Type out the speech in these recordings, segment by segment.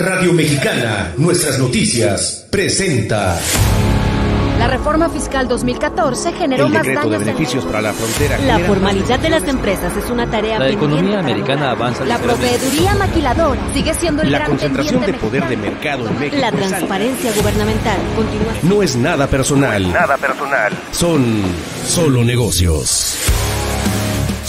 Radio Mexicana, nuestras noticias, presenta. La reforma fiscal 2014 generó El más decreto daños de beneficios para la frontera. La formalidad de las empresas es una tarea La economía americana avanza La proveeduría maquiladora sigue siendo el La gran concentración de poder de mercado en México. La es transparencia gubernamental continúa No es nada personal. Nada personal. Son solo negocios.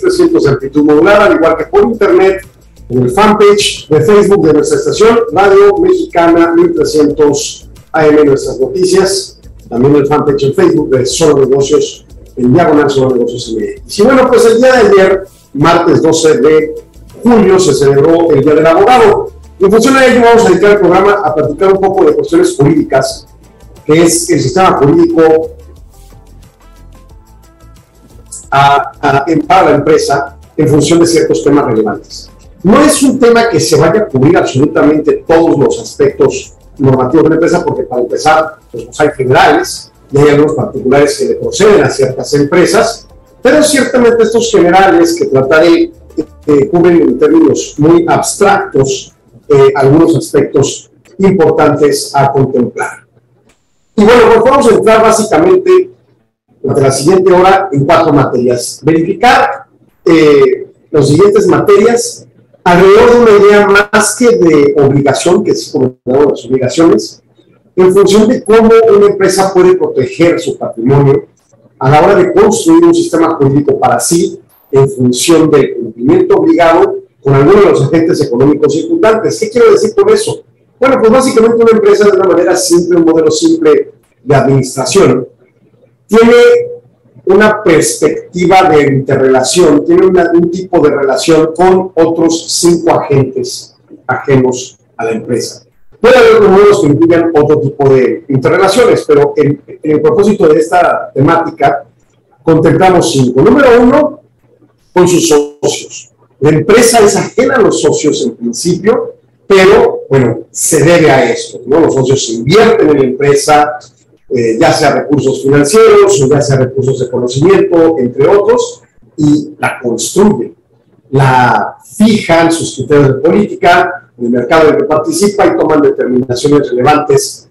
trescientos de amplitud modulada, al igual que por internet, en el fanpage de Facebook de nuestra estación, Radio Mexicana 1300 AM, nuestras noticias, también el fanpage en Facebook de Solo Negocios, en diagonal Solo Negocios MX. Y bueno, pues el día de ayer, martes 12 de julio, se celebró el Día del Abogado. Y en función de ello, vamos a dedicar el programa a platicar un poco de cuestiones jurídicas, que es el sistema jurídico a, a- para la empresa en función de ciertos temas relevantes. No es un tema que se vaya a cubrir absolutamente todos los aspectos normativos de la empresa, porque para empezar, pues los hay generales y hay algunos particulares que le proceden a ciertas empresas, pero ciertamente estos generales que trataré eh, cubren en términos muy abstractos eh, algunos aspectos importantes a contemplar. Y bueno, pues vamos a entrar básicamente durante la siguiente hora en cuatro materias. Verificar eh, las siguientes materias alrededor de una idea más que de obligación, que es como las obligaciones, en función de cómo una empresa puede proteger su patrimonio a la hora de construir un sistema jurídico para sí en función del cumplimiento obligado con algunos de los agentes económicos circundantes. ¿Qué quiero decir con eso? Bueno, pues básicamente una empresa de una manera simple, un modelo simple de administración, tiene una perspectiva de interrelación, tiene una- un tipo de relación con otros cinco agentes ajenos a la empresa. Puede haber otros modelos que incluyan otro tipo de interrelaciones, pero en, en el propósito de esta temática contemplamos cinco. Número uno, con sus socios. La empresa es ajena a los socios en principio, pero bueno, se debe a esto. Los socios invierten en la empresa, eh, ya sea recursos financieros o ya sea recursos de conocimiento, entre otros, y la construyen, la fijan sus criterios de política, en el mercado en el que participa y toman determinaciones relevantes,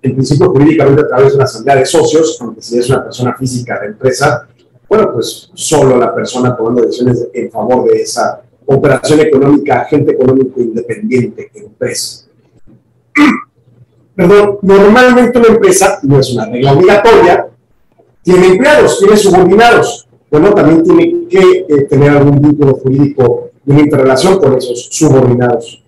en principio jurídicamente a través de una asamblea de socios, aunque si es una persona física de empresa, bueno, pues solo la persona tomando decisiones en favor de esa operación económica, agente económico independiente, empresa. Perdón, normalmente una empresa, no es una regla obligatoria, tiene empleados, tiene subordinados. Bueno, también tiene que eh, tener algún vínculo jurídico y una interrelación con esos subordinados.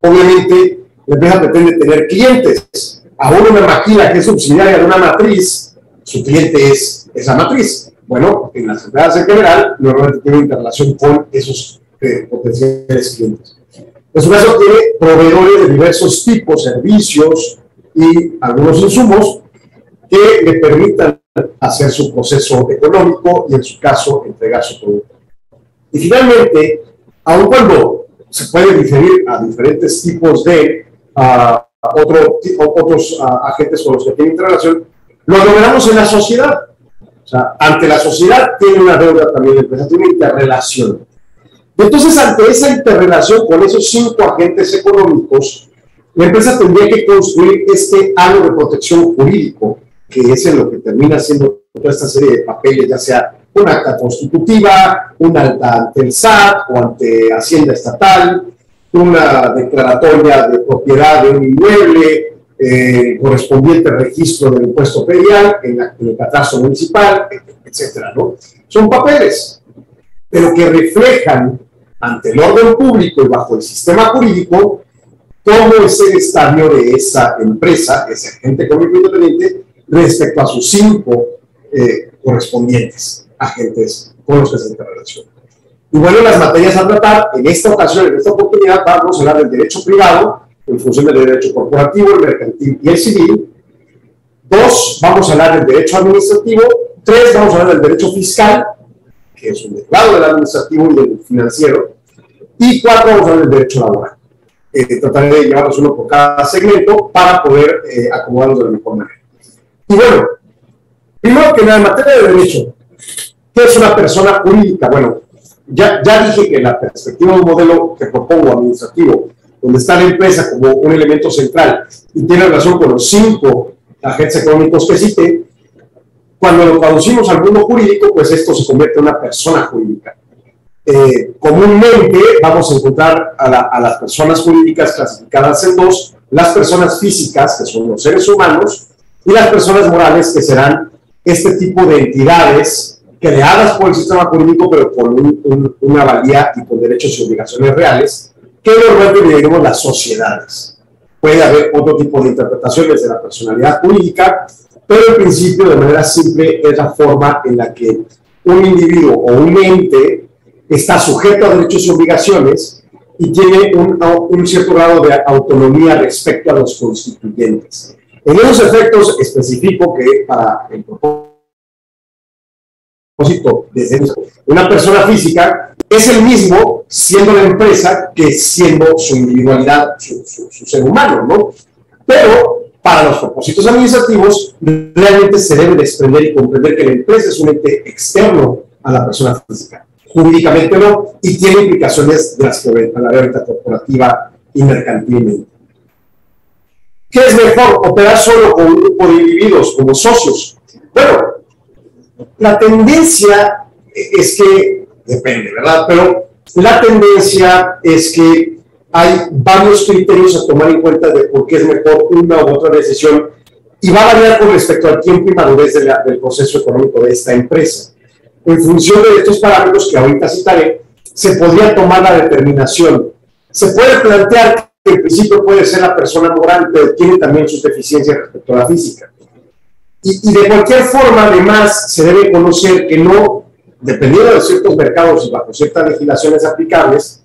Obviamente, la empresa pretende tener clientes. Aún una maquila que es subsidiaria de una matriz, su cliente es esa matriz. Bueno, en las empresas en general, normalmente tiene interrelación con esos eh, potenciales clientes. Su caso, tiene proveedores de diversos tipos, servicios y algunos insumos que le permitan hacer su proceso económico y, en su caso, entregar su producto. Y finalmente, aun cuando se puede diferir a diferentes tipos de ah, otros ah, agentes con los que tiene interrelación, lo logramos en la sociedad. Ante la sociedad tiene una deuda también la empresa, tiene interrelación. Entonces, ante esa interrelación con esos cinco agentes económicos, la empresa tendría que construir este halo de protección jurídico, que es en lo que termina siendo toda esta serie de papeles, ya sea una acta constitutiva, una alta ante el SAT o ante Hacienda Estatal, una declaratoria de propiedad de un inmueble, eh, correspondiente registro del impuesto ferial en el catastro municipal, etcétera, ¿no? Son papeles, pero que reflejan ante el orden público y bajo el sistema jurídico cómo es el estadio de esa empresa, ese agente económico independiente, respecto a sus cinco eh, correspondientes agentes con los que se interrelaciona. Y bueno, las materias a tratar, en esta ocasión, en esta oportunidad, vamos a hablar del derecho privado, en función del derecho corporativo, el mercantil y el civil. Dos, vamos a hablar del derecho administrativo. Tres, vamos a hablar del derecho fiscal, que es un derivado del administrativo y del financiero. Y cuatro, vamos a hablar del derecho laboral. Eh, trataré de llevarnos uno por cada segmento para poder eh, acomodarlos de la mejor manera. Y bueno, primero que nada, en materia de derecho, ¿qué es una persona jurídica? Bueno, ya, ya dije que la perspectiva de un modelo que propongo administrativo, donde está la empresa como un elemento central y tiene relación con los cinco agentes económicos que cité, cuando lo traducimos al mundo jurídico, pues esto se convierte en una persona jurídica. Eh, comúnmente vamos a encontrar a, a, las personas jurídicas clasificadas en dos, las personas físicas, que son los seres humanos, y las personas morales, que serán este tipo de entidades creadas por el sistema jurídico, pero con un, una valía y con derechos y obligaciones reales, que normalmente dividimos las sociedades. Puede haber otro tipo de interpretaciones de la personalidad jurídica, pero en principio, de manera simple, es la forma en la que un individuo o un ente está sujeto a derechos y obligaciones y tiene un, un cierto grado de autonomía respecto a los constituyentes. En esos efectos especifico que para el propósito de una persona física es el mismo siendo la empresa que siendo su individualidad, su, su, ser humano, ¿no? Pero para los propósitos administrativos, realmente se debe desprender y comprender que la empresa es un ente externo a la persona física. Jurídicamente no, y tiene implicaciones de las que a la venta corporativa y mercantilmente. ¿Qué es mejor? Operar solo con un grupo de individuos, como socios. Bueno, la tendencia es que, depende, ¿verdad? Pero la tendencia es que hay varios criterios a tomar en cuenta de por qué es mejor una u otra decisión y va a variar con respecto al tiempo y madurez del proceso económico de esta empresa. En función de estos parámetros que ahorita citaré, se podría tomar la determinación. Se puede plantear que en principio puede ser la persona moral, pero tiene también sus deficiencias respecto a la física. Y, de cualquier forma, además, se debe conocer que no, dependiendo de ciertos mercados y bajo ciertas legislaciones aplicables,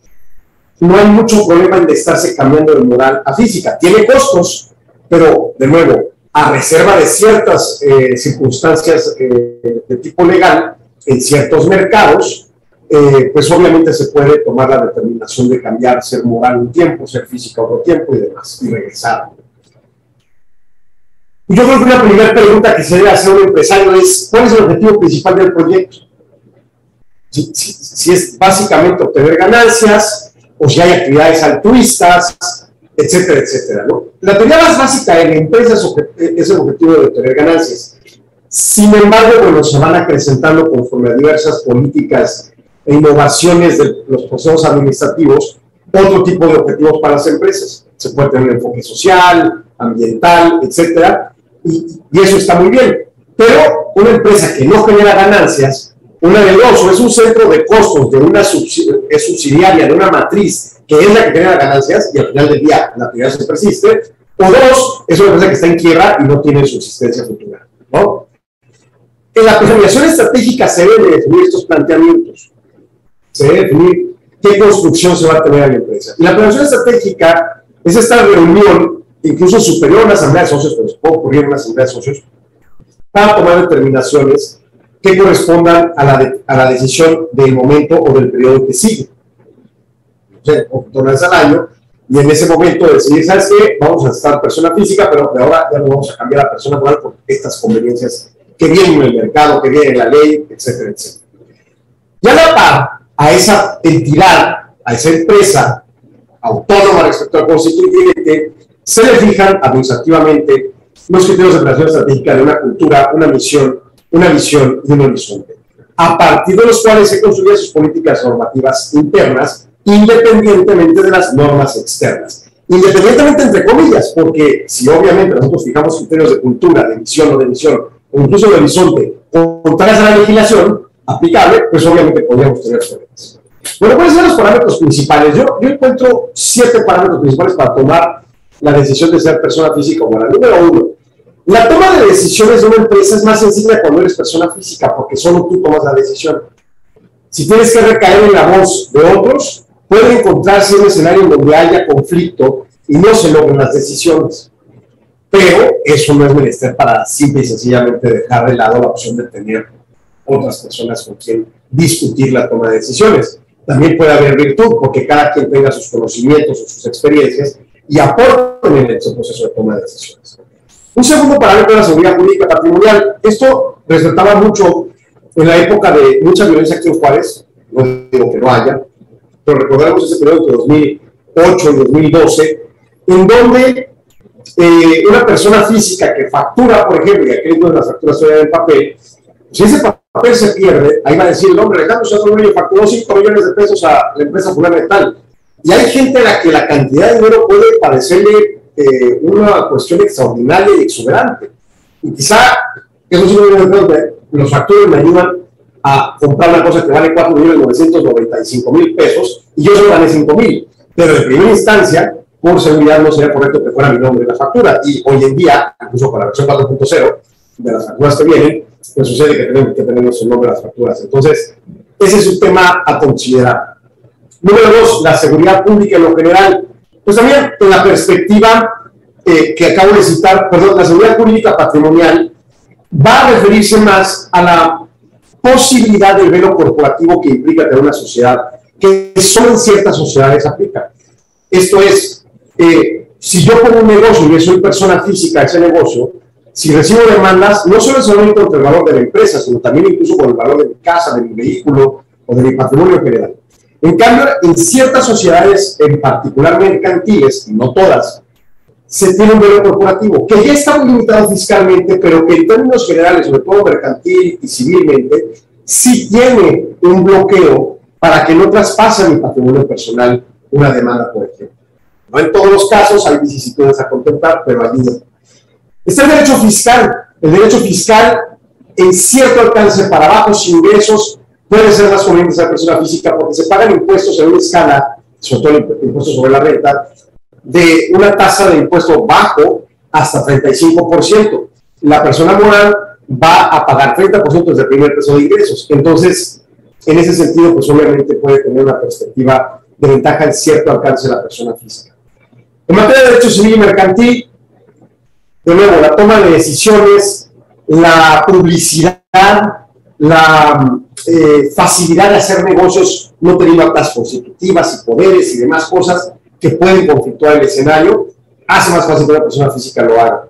no hay mucho problema en estarse cambiando de moral a física. Tiene costos, pero de nuevo, a reserva de ciertas eh, circunstancias eh, de tipo legal en ciertos mercados, eh, pues obviamente se puede tomar la determinación de cambiar, ser moral un tiempo, ser física otro tiempo y demás, y regresar. Yo creo que una primera pregunta que se debe hacer un empresario es, ¿cuál es el objetivo principal del proyecto? Si, es básicamente obtener ganancias, o si hay actividades altruistas, etcétera, etcétera. ¿no? La teoría más básica en la empresa es el objetivo de obtener ganancias. Sin embargo, bueno, se van acrecentando conforme a diversas políticas e innovaciones de los procesos administrativos otro tipo de objetivos para las empresas. Se puede tener enfoque social, ambiental, etcétera, y, eso está muy bien. Pero una empresa que no genera ganancias, una de dos, o es un centro de costos de una es subsidiaria de una matriz que es la que genera ganancias y al final del día la actividad se persiste, o dos, es una empresa que está en quiebra y no tiene subsistencia futura. ¿no? En la planeación estratégica se deben definir estos planteamientos. Se debe definir qué construcción se va a tener en la empresa. Y la planeación estratégica es esta reunión incluso superior a una asamblea de socios, pero puede ocurrir una asamblea de socios, para tomar determinaciones que correspondan a la, a la decisión del momento o del periodo que sigue. O sea, al año, y en ese momento decidir, ¿sabes qué? Vamos a estar persona física, pero de ahora ya no vamos a cambiar a persona moral por estas conveniencias que vienen en el mercado, que vienen en la ley, etcétera, etcétera. Y a la par, a esa entidad, a esa empresa autónoma respecto al constituyente, se le fijan administrativamente los criterios de operación estratégica de una cultura, una misión, una visión y un horizonte, a partir de los cuales se construyen sus políticas normativas internas, independientemente de las normas externas. Independientemente entre comillas, porque si obviamente nosotros fijamos criterios de cultura, de visión o de misión, o incluso de horizonte, contrarias a la legislación aplicable, pues obviamente podríamos tener problemas. Bueno, ¿cuáles son los parámetros principales? Yo, yo encuentro siete parámetros principales para tomar la decisión de ser persona física moral. Número uno, la toma de decisiones de una empresa es más sencilla cuando eres persona física, porque solo tú tomas la decisión. si tienes que recaer en la voz de otros, puede encontrarse un escenario donde haya conflicto y no se logren las decisiones. Pero eso no es menester para simple y sencillamente dejar de lado la opción de tener otras personas con quien discutir la toma de decisiones. También puede haber virtud, porque cada quien tenga sus conocimientos o sus experiencias y aporten en el proceso de toma de decisiones. Un segundo parámetro de la seguridad jurídica patrimonial. Esto resultaba mucho en la época de mucha violencia aquí en Juárez, no digo que no haya, pero recordemos ese periodo de 2008 y 2012, en donde eh, una persona física que factura, por ejemplo, y aquí de las facturas todavía en papel, si ese papel se pierde, ahí va a decir el hombre, Alejandro Sandoval facturó 5 millones de pesos a la empresa fulana. Y hay gente a la que la cantidad de dinero puede parecerle eh, una cuestión extraordinaria y exuberante. Y quizá 5 millones de pesos los factores me ayudan a comprar una cosa que vale 4 millones 995 mil pesos y yo solo gané 5 mil. Pero en primera instancia, por seguridad no sería correcto que fuera mi nombre en la factura. Y hoy en día, incluso con la versión 4.0 de las facturas que vienen, pues sucede que tenemos que tener nuestro nombre en las facturas. Entonces, ese es un tema a considerar. Número dos, la seguridad pública en lo general. Pues también en la perspectiva eh, que acabo de citar, perdón, la seguridad pública patrimonial va a referirse más a la posibilidad del velo corporativo que implica tener una sociedad, que solo en ciertas sociedades aplica. Esto es, eh, si yo pongo un negocio y soy persona física ese negocio, si recibo demandas, no solo es contra el valor de la empresa, sino también incluso por el valor de mi casa, de mi vehículo o de mi patrimonio en general. En cambio, en ciertas sociedades, en particular mercantiles, no todas, se tiene un velo corporativo, que ya está muy limitado fiscalmente, pero que en términos generales, sobre todo mercantil y civilmente, sí tiene un bloqueo para que no traspase mi patrimonio personal una demanda, por ejemplo. No en todos los casos hay vicisitudes a contemplar, pero ayuda. Está el derecho fiscal. El derecho fiscal, en cierto alcance para bajos ingresos, puede ser más conveniente a la persona física porque se pagan impuestos en una escala, sobre todo impuestos sobre la renta, de una tasa de impuesto bajo hasta 35%. La persona moral va a pagar 30% desde el primer peso de ingresos. Entonces, en ese sentido, pues obviamente puede tener una perspectiva de ventaja en cierto alcance de la persona física. En materia de derecho civil y mercantil, de nuevo, la toma de decisiones, la publicidad, la eh, facilidad de hacer negocios no teniendo actas constitutivas y poderes y demás cosas que pueden conflictuar el escenario, hace más fácil que una persona física lo haga.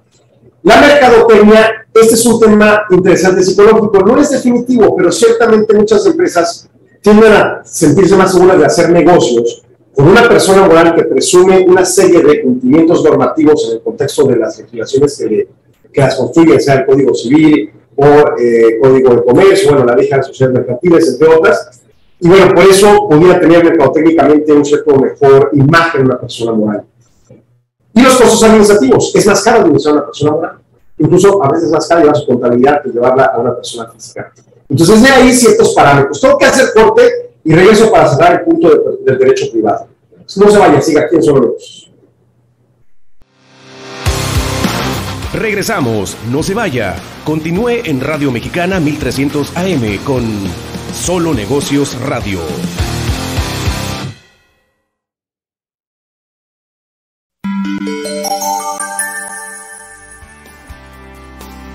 La mercadotecnia, este es un tema interesante psicológico, no es definitivo, pero ciertamente muchas empresas tienden a sentirse más seguras de hacer negocios con una persona moral que presume una serie de cumplimientos normativos en el contexto de las legislaciones que, que las construyen, sea el Código Civil o eh, Código de Comercio, bueno, la ley de sociedades mercantiles, entre otras. Y bueno, por eso podría tener técnicamente un cierto mejor imagen de una persona moral. Y los costos administrativos. Es más caro administrar a una persona moral. Incluso a veces es más caro llevar su contabilidad que llevarla a una persona física. Entonces, de ahí ciertos parámetros. Tengo que hacer corte y regreso para cerrar el punto del derecho privado. No se vaya, siga aquí en Solo Regresamos, no se vaya. Continúe en Radio Mexicana 1300 AM con Solo Negocios Radio.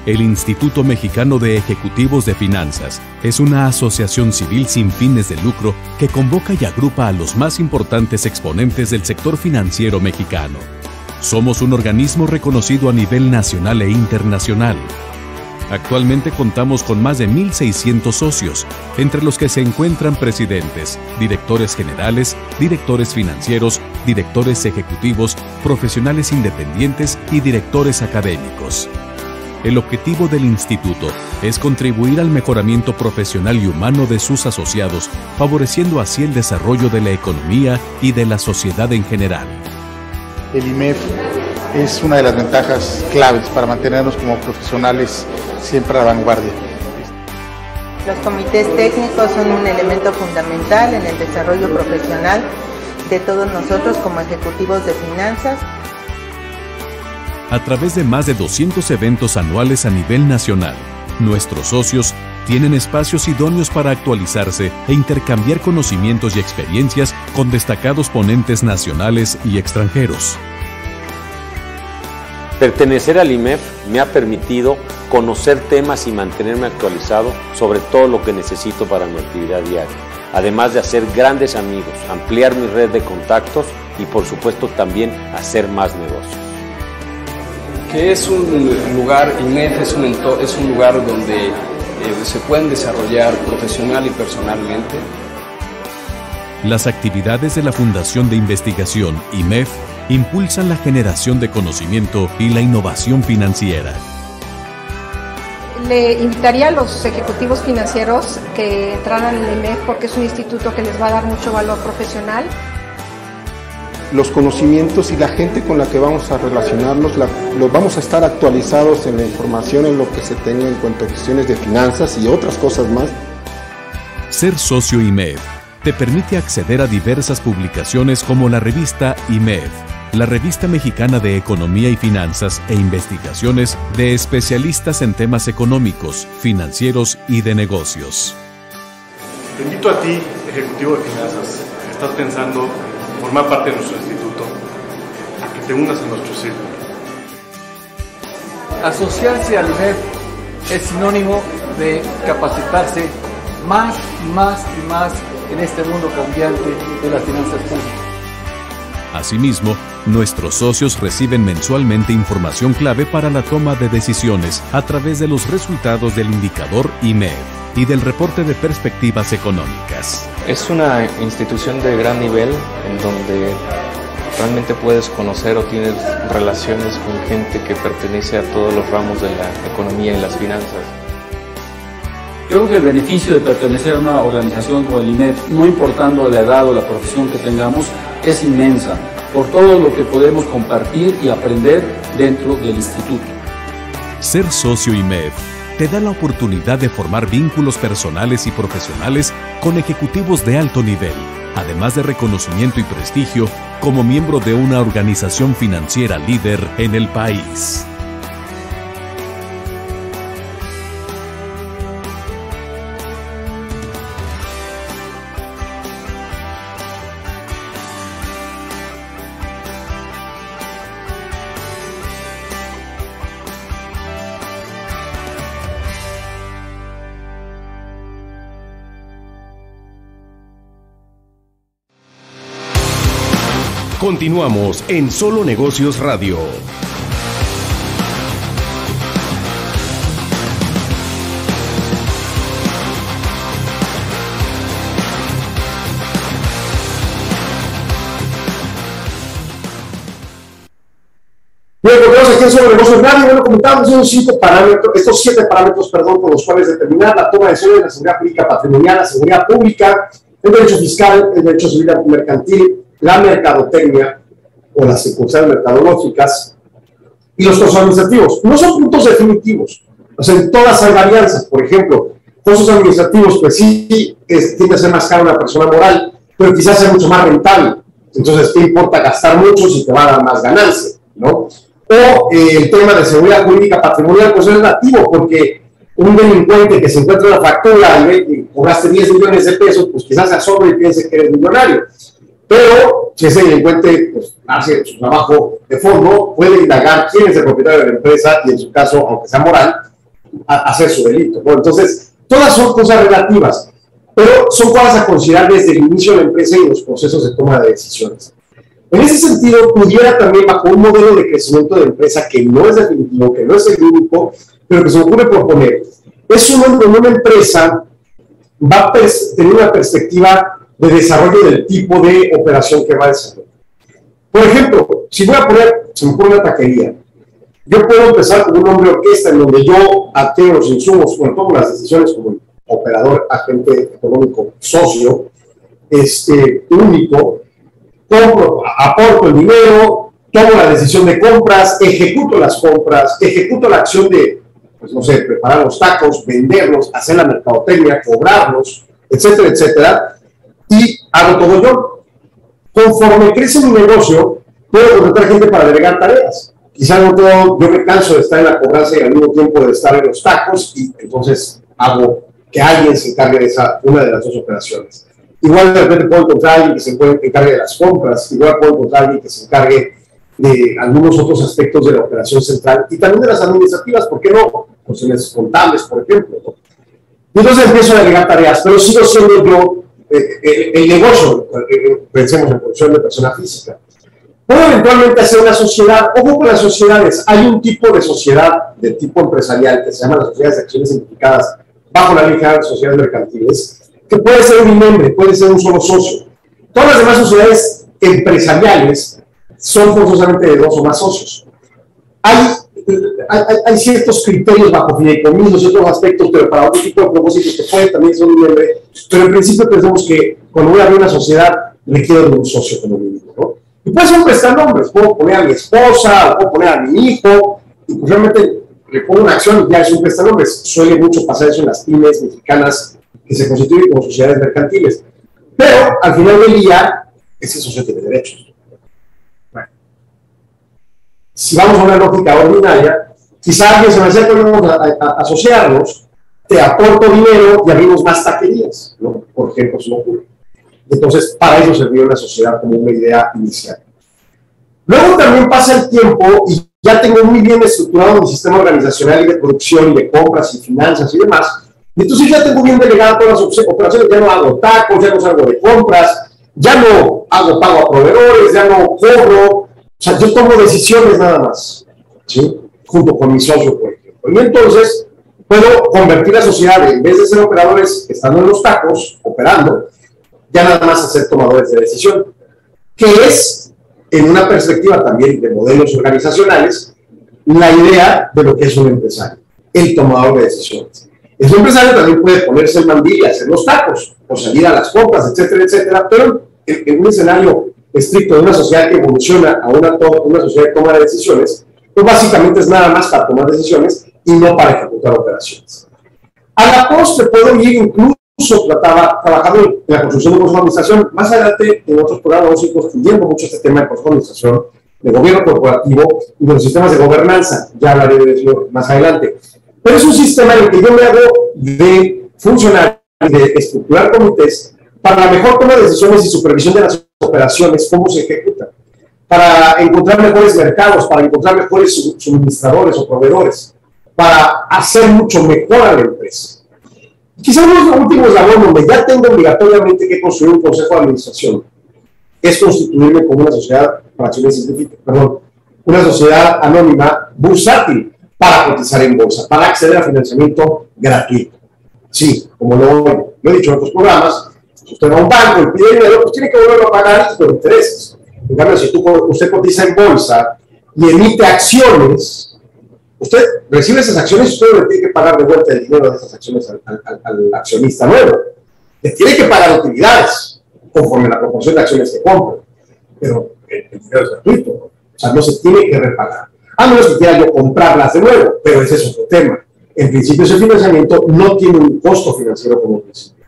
El Instituto Mexicano de Ejecutivos de Finanzas es una asociación civil sin fines de lucro que convoca y agrupa a los más importantes exponentes del sector financiero mexicano. Somos un organismo reconocido a nivel nacional e internacional. Actualmente contamos con más de 1.600 socios, entre los que se encuentran presidentes, directores generales, directores financieros, directores ejecutivos, profesionales independientes y directores académicos. El objetivo del instituto es contribuir al mejoramiento profesional y humano de sus asociados, favoreciendo así el desarrollo de la economía y de la sociedad en general. El IMEF es una de las ventajas claves para mantenernos como profesionales siempre a la vanguardia. Los comités técnicos son un elemento fundamental en el desarrollo profesional de todos nosotros como ejecutivos de finanzas a través de más de 200 eventos anuales a nivel nacional. Nuestros socios tienen espacios idóneos para actualizarse e intercambiar conocimientos y experiencias con destacados ponentes nacionales y extranjeros. Pertenecer al IMEF me ha permitido conocer temas y mantenerme actualizado sobre todo lo que necesito para mi actividad diaria, además de hacer grandes amigos, ampliar mi red de contactos y por supuesto también hacer más negocios. Que es un lugar, IMEF es un, es un lugar donde eh, se pueden desarrollar profesional y personalmente. Las actividades de la Fundación de Investigación IMEF impulsan la generación de conocimiento y la innovación financiera. Le invitaría a los ejecutivos financieros que entraran en el IMEF porque es un instituto que les va a dar mucho valor profesional. Los conocimientos y la gente con la que vamos a relacionarnos, los vamos a estar actualizados en la información, en lo que se tenga en cuanto a cuestiones de finanzas y otras cosas más. Ser socio IMEF te permite acceder a diversas publicaciones como la revista IMEF, la revista mexicana de Economía y Finanzas e Investigaciones de especialistas en temas económicos, financieros y de negocios. Te invito a ti, ejecutivo de finanzas, que estás pensando en formar parte de nuestro instituto, a que te unas a nuestro círculo. Asociarse al IMEF es sinónimo de capacitarse más y más y más en este mundo cambiante de las finanzas públicas. Asimismo, nuestros socios reciben mensualmente información clave para la toma de decisiones a través de los resultados del indicador IMED y del reporte de perspectivas económicas. Es una institución de gran nivel en donde realmente puedes conocer o tienes relaciones con gente que pertenece a todos los ramos de la economía y las finanzas. Creo que el beneficio de pertenecer a una organización como el INEF, no importando la edad o la profesión que tengamos, es inmensa por todo lo que podemos compartir y aprender dentro del instituto. Ser socio IMEF te da la oportunidad de formar vínculos personales y profesionales con ejecutivos de alto nivel, además de reconocimiento y prestigio como miembro de una organización financiera líder en el país. Continuamos en Solo Negocios Radio. Bien, volvemos aquí en Solo Negocios Radio. Bueno, comentamos estos siete parámetros, estos siete parámetros, perdón, con los cuales determinar la toma de decisiones de la seguridad pública patrimonial, la seguridad pública, el derecho fiscal, el derecho civil mercantil, la mercadotecnia o las circunstancias mercadológicas y los costos administrativos. No son puntos definitivos. O sea, en todas hay varianzas. Por ejemplo, costos administrativos, pues sí, es, tiende a ser más caro una persona moral, pero quizás sea mucho más rentable. Entonces, ¿qué importa gastar mucho si te va a dar más ganancia? ¿no? O eh, el tema de seguridad jurídica patrimonial, pues es relativo, porque un delincuente que se encuentra en la factura y cobraste 10 millones de pesos, pues quizás se asombra y piense que eres millonario. Pero si ese delincuente pues, hace su trabajo de fondo, puede indagar quién es el propietario de la empresa y en su caso, aunque sea moral, hacer su delito. entonces, todas son cosas relativas, pero son cosas a considerar desde el inicio de la empresa y los procesos de toma de decisiones. En ese sentido, pudiera también, bajo un modelo de crecimiento de empresa que no es definitivo, que no es el único, pero que se ocurre proponer, es un, una empresa va a tener una perspectiva de desarrollo del tipo de operación que va a desarrollar. Por ejemplo, si voy a poner, se me pone una taquería, yo puedo empezar con un hombre orquesta en donde yo adquiero los insumos, bueno, tomo las decisiones como operador, agente económico, socio, este, único, compro, aporto el dinero, tomo la decisión de compras, ejecuto las compras, ejecuto la acción de, pues no sé, preparar los tacos, venderlos, hacer la mercadotecnia, cobrarlos, etcétera, etcétera y hago todo yo. Conforme crece mi negocio, puedo contratar gente para delegar tareas. Quizá no todo, yo me canso de estar en la cobranza y al mismo tiempo de estar en los tacos y entonces hago que alguien se encargue de esa, una de las dos operaciones. Igual de repente puedo encontrar a alguien que se encargue de las compras, igual puedo encontrar a alguien que se encargue de algunos otros aspectos de la operación central y también de las administrativas, ¿por qué no? Cuestiones contables, por ejemplo. Entonces empiezo a delegar tareas, pero sigo siendo yo el, negocio, eh, pensemos en producción de persona física. Puedo eventualmente hacer una sociedad, ojo con las sociedades, hay un tipo de sociedad de tipo empresarial que se llama las sociedades de acciones simplificadas bajo la ley de sociedades mercantiles, que puede ser un miembro, puede ser un solo socio. Todas las demás sociedades empresariales son forzosamente de dos o más socios. Hay, hay, ciertos criterios bajo fideicomisos y otros aspectos, pero para otro tipo de propósitos que puede también ser un miembro, pero en principio pensamos que cuando voy a abrir una sociedad requiere de un socio como mínimo, ¿no? Y puede ser un prestanombres, puedo poner a mi esposa, puedo poner a mi hijo, y pues realmente le pongo una acción y ya es un prestanombres. Suele mucho pasar eso en las pymes mexicanas que se constituyen como sociedades mercantiles. Pero al final del día, ese socio tiene derechos si vamos a una lógica ordinaria, quizá alguien se me acerca vamos a, a, asociarnos, te aporto dinero y abrimos más taquerías, ¿no? Por ejemplo, si no ocurre. Entonces, para eso sirvió la sociedad como una idea inicial. Luego también pasa el tiempo y ya tengo muy bien estructurado mi sistema organizacional y de producción y de compras y finanzas y demás. Y entonces ya tengo bien delegado todas las operaciones, ya no hago tacos, ya no salgo de compras, ya no hago pago a proveedores, ya no cobro, o sea, yo tomo decisiones nada más. Junto con mi socio, por ejemplo. Y entonces puedo convertir la sociedad, en vez de ser operadores estando en los tacos, operando, ya nada más a ser tomadores de decisión, que es, en una perspectiva también de modelos organizacionales, la idea de lo que es un empresario, el tomador de decisiones. El empresario también puede ponerse el mandil y hacer los tacos, o salir a las compras, etcétera, etcétera, pero en un escenario estricto de una sociedad que evoluciona a una, una sociedad que toma decisiones, pues básicamente es nada más para tomar decisiones y no para ejecutar operaciones. A la postre puedo ir incluso trataba, trabajando en la construcción de consejo de administración. Más adelante, en otros programas, vamos a ir construyendo mucho este tema de consejo de de gobierno corporativo y de los sistemas de gobernanza. Ya hablaré de eso más adelante. Pero es un sistema en el que yo me hago de funcionar de estructurar comités para la mejor toma de decisiones y supervisión de las operaciones, cómo se ejecutan, para encontrar mejores mercados, para encontrar mejores suministradores o proveedores, para hacer mucho mejor a la empresa. Quizás los últimos eslabones donde ya tengo obligatoriamente que construir un consejo de administración es constituirme como una sociedad para perdón, una sociedad anónima bursátil para cotizar en bolsa, para acceder a financiamiento gratuito. Sí, como lo, lo he dicho en otros programas, usted va a un banco y pide dinero, pues tiene que volverlo a pagar con intereses. En cambio, si tú, usted cotiza en bolsa y emite acciones, usted recibe esas acciones y usted le tiene que pagar de vuelta el dinero de esas acciones al, accionista nuevo. Le tiene que pagar utilidades conforme a la proporción de acciones que compra. Pero el, dinero es gratuito. O sea, no se tiene que repagar. A menos que quiera yo comprarlas de nuevo, pero ese es otro tema. En principio, ese financiamiento no tiene un costo financiero como principio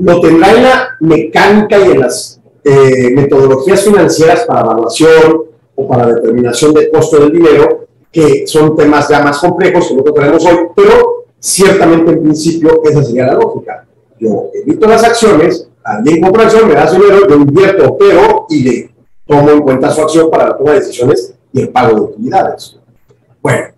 lo tendrá en la mecánica y en las eh, metodologías financieras para evaluación o para determinación del costo del dinero, que son temas ya más complejos que no tenemos hoy, pero ciertamente en principio esa sería la lógica. Yo emito las acciones, alguien compra acción, me da su dinero, yo invierto, opero y le tomo en cuenta su acción para la toma de decisiones y el pago de utilidades. Bueno,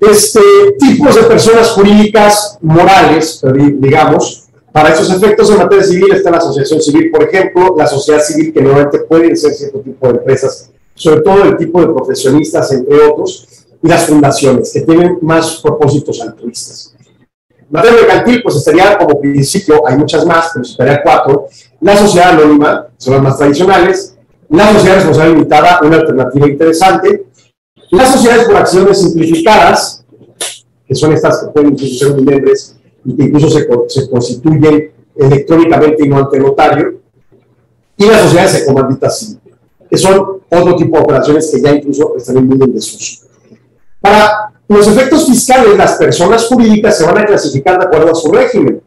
este, tipos de personas jurídicas morales, digamos, para esos efectos en materia civil está la asociación civil, por ejemplo, la sociedad civil que normalmente pueden ser cierto tipo de empresas, sobre todo el tipo de profesionistas, entre otros, y las fundaciones, que tienen más propósitos altruistas. En materia mercantil, pues estaría como principio, hay muchas más, pero estaría cuatro, la sociedad anónima, son las más tradicionales, la sociedad responsable limitada, una alternativa interesante, las sociedades por acciones simplificadas, que son estas que pueden incluso ser miembros y que incluso se, se, constituyen electrónicamente y no ante notario, y las sociedades de comandita simple, que son otro tipo de operaciones que ya incluso están muy en desuso. Para los efectos fiscales, las personas jurídicas se van a clasificar de acuerdo a su régimen.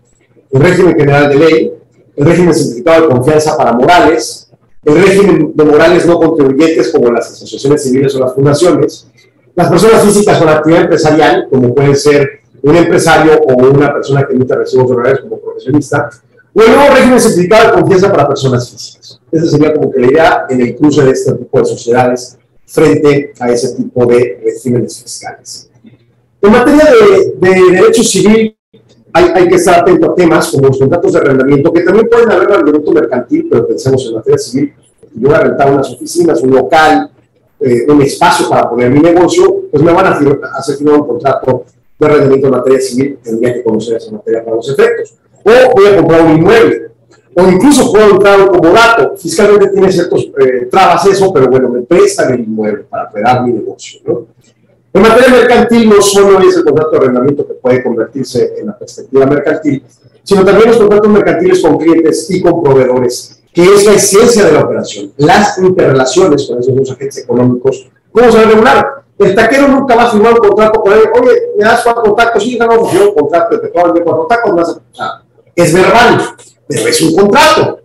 El régimen general de ley, el régimen simplificado de confianza para morales, el régimen de morales no contribuyentes como las asociaciones civiles o las fundaciones, las personas físicas con actividad empresarial, como pueden ser un empresario o una persona que emite recibos honorarios como profesionista, o el nuevo régimen simplificado de confianza para personas físicas. Esa sería como que la idea en el cruce de este tipo de sociedades frente a ese tipo de regímenes fiscales. En materia de, de derecho civil, hay, hay, que estar atento a temas como los contratos de arrendamiento, que también pueden haber arrendamiento mercantil, pero pensemos en materia civil. Yo voy a rentar unas oficinas, un local, eh, un espacio para poner mi negocio, pues me van a hacer firmar un contrato de arrendamiento en materia civil, tendría que conocer esa materia para los efectos. O voy a comprar un inmueble, o incluso puedo entrar como dato. Fiscalmente tiene ciertos eh, trabas eso, pero bueno, me prestan el inmueble para operar mi negocio. ¿no? En materia mercantil no solo es el contrato de arrendamiento que puede convertirse en la perspectiva mercantil, sino también los contratos mercantiles con clientes y con proveedores, que es la esencia de la operación. Las interrelaciones con esos dos agentes económicos, ¿cómo se va a regular? El taquero nunca va a firmar un contrato con él, oye, me das cuatro tacos, sí, no, no, yo un contrato de todo el cuatro tacos, más, o sea, es verbal, pero es un contrato.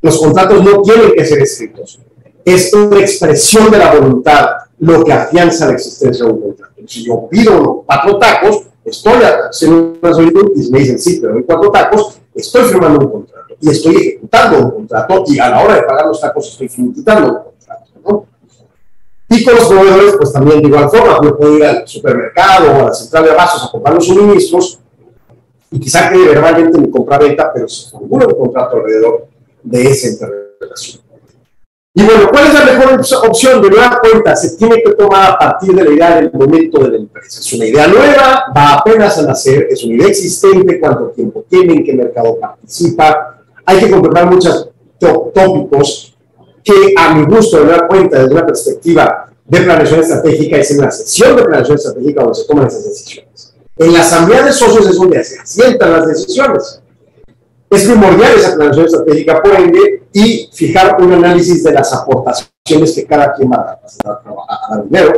Los contratos no tienen que ser escritos. Es una expresión de la voluntad lo que afianza la existencia de un contrato. Si yo pido cuatro tacos, estoy haciendo una solicitud y me dicen sí, pero hay cuatro tacos, estoy firmando un contrato y estoy ejecutando un contrato y a la hora de pagar los tacos estoy finiquitando un contrato. ¿no? Y con los proveedores, pues también de igual forma, yo puedo ir al supermercado o a la central de abastos a comprar los suministros y quizá quede verbalmente mi compra-venta, pero se formula un contrato alrededor de esa interrelación. Y bueno, ¿cuál es la mejor opción? De nueva cuenta, se tiene que tomar a partir de la idea del momento de la empresa. Es una idea nueva, va apenas a nacer, es una idea existente, cuánto tiempo tiene, en qué mercado participa. Hay que contemplar muchos tópicos que a mi gusto, de nueva cuenta, desde una perspectiva de planeación estratégica, es en la sesión de planeación estratégica donde se toman esas decisiones. En la asamblea de socios es donde se asientan las decisiones. Es primordial esa planeación estratégica, por ende, y fijar un análisis de las aportaciones que cada quien va a dar. Vas a dar, a dar dinero,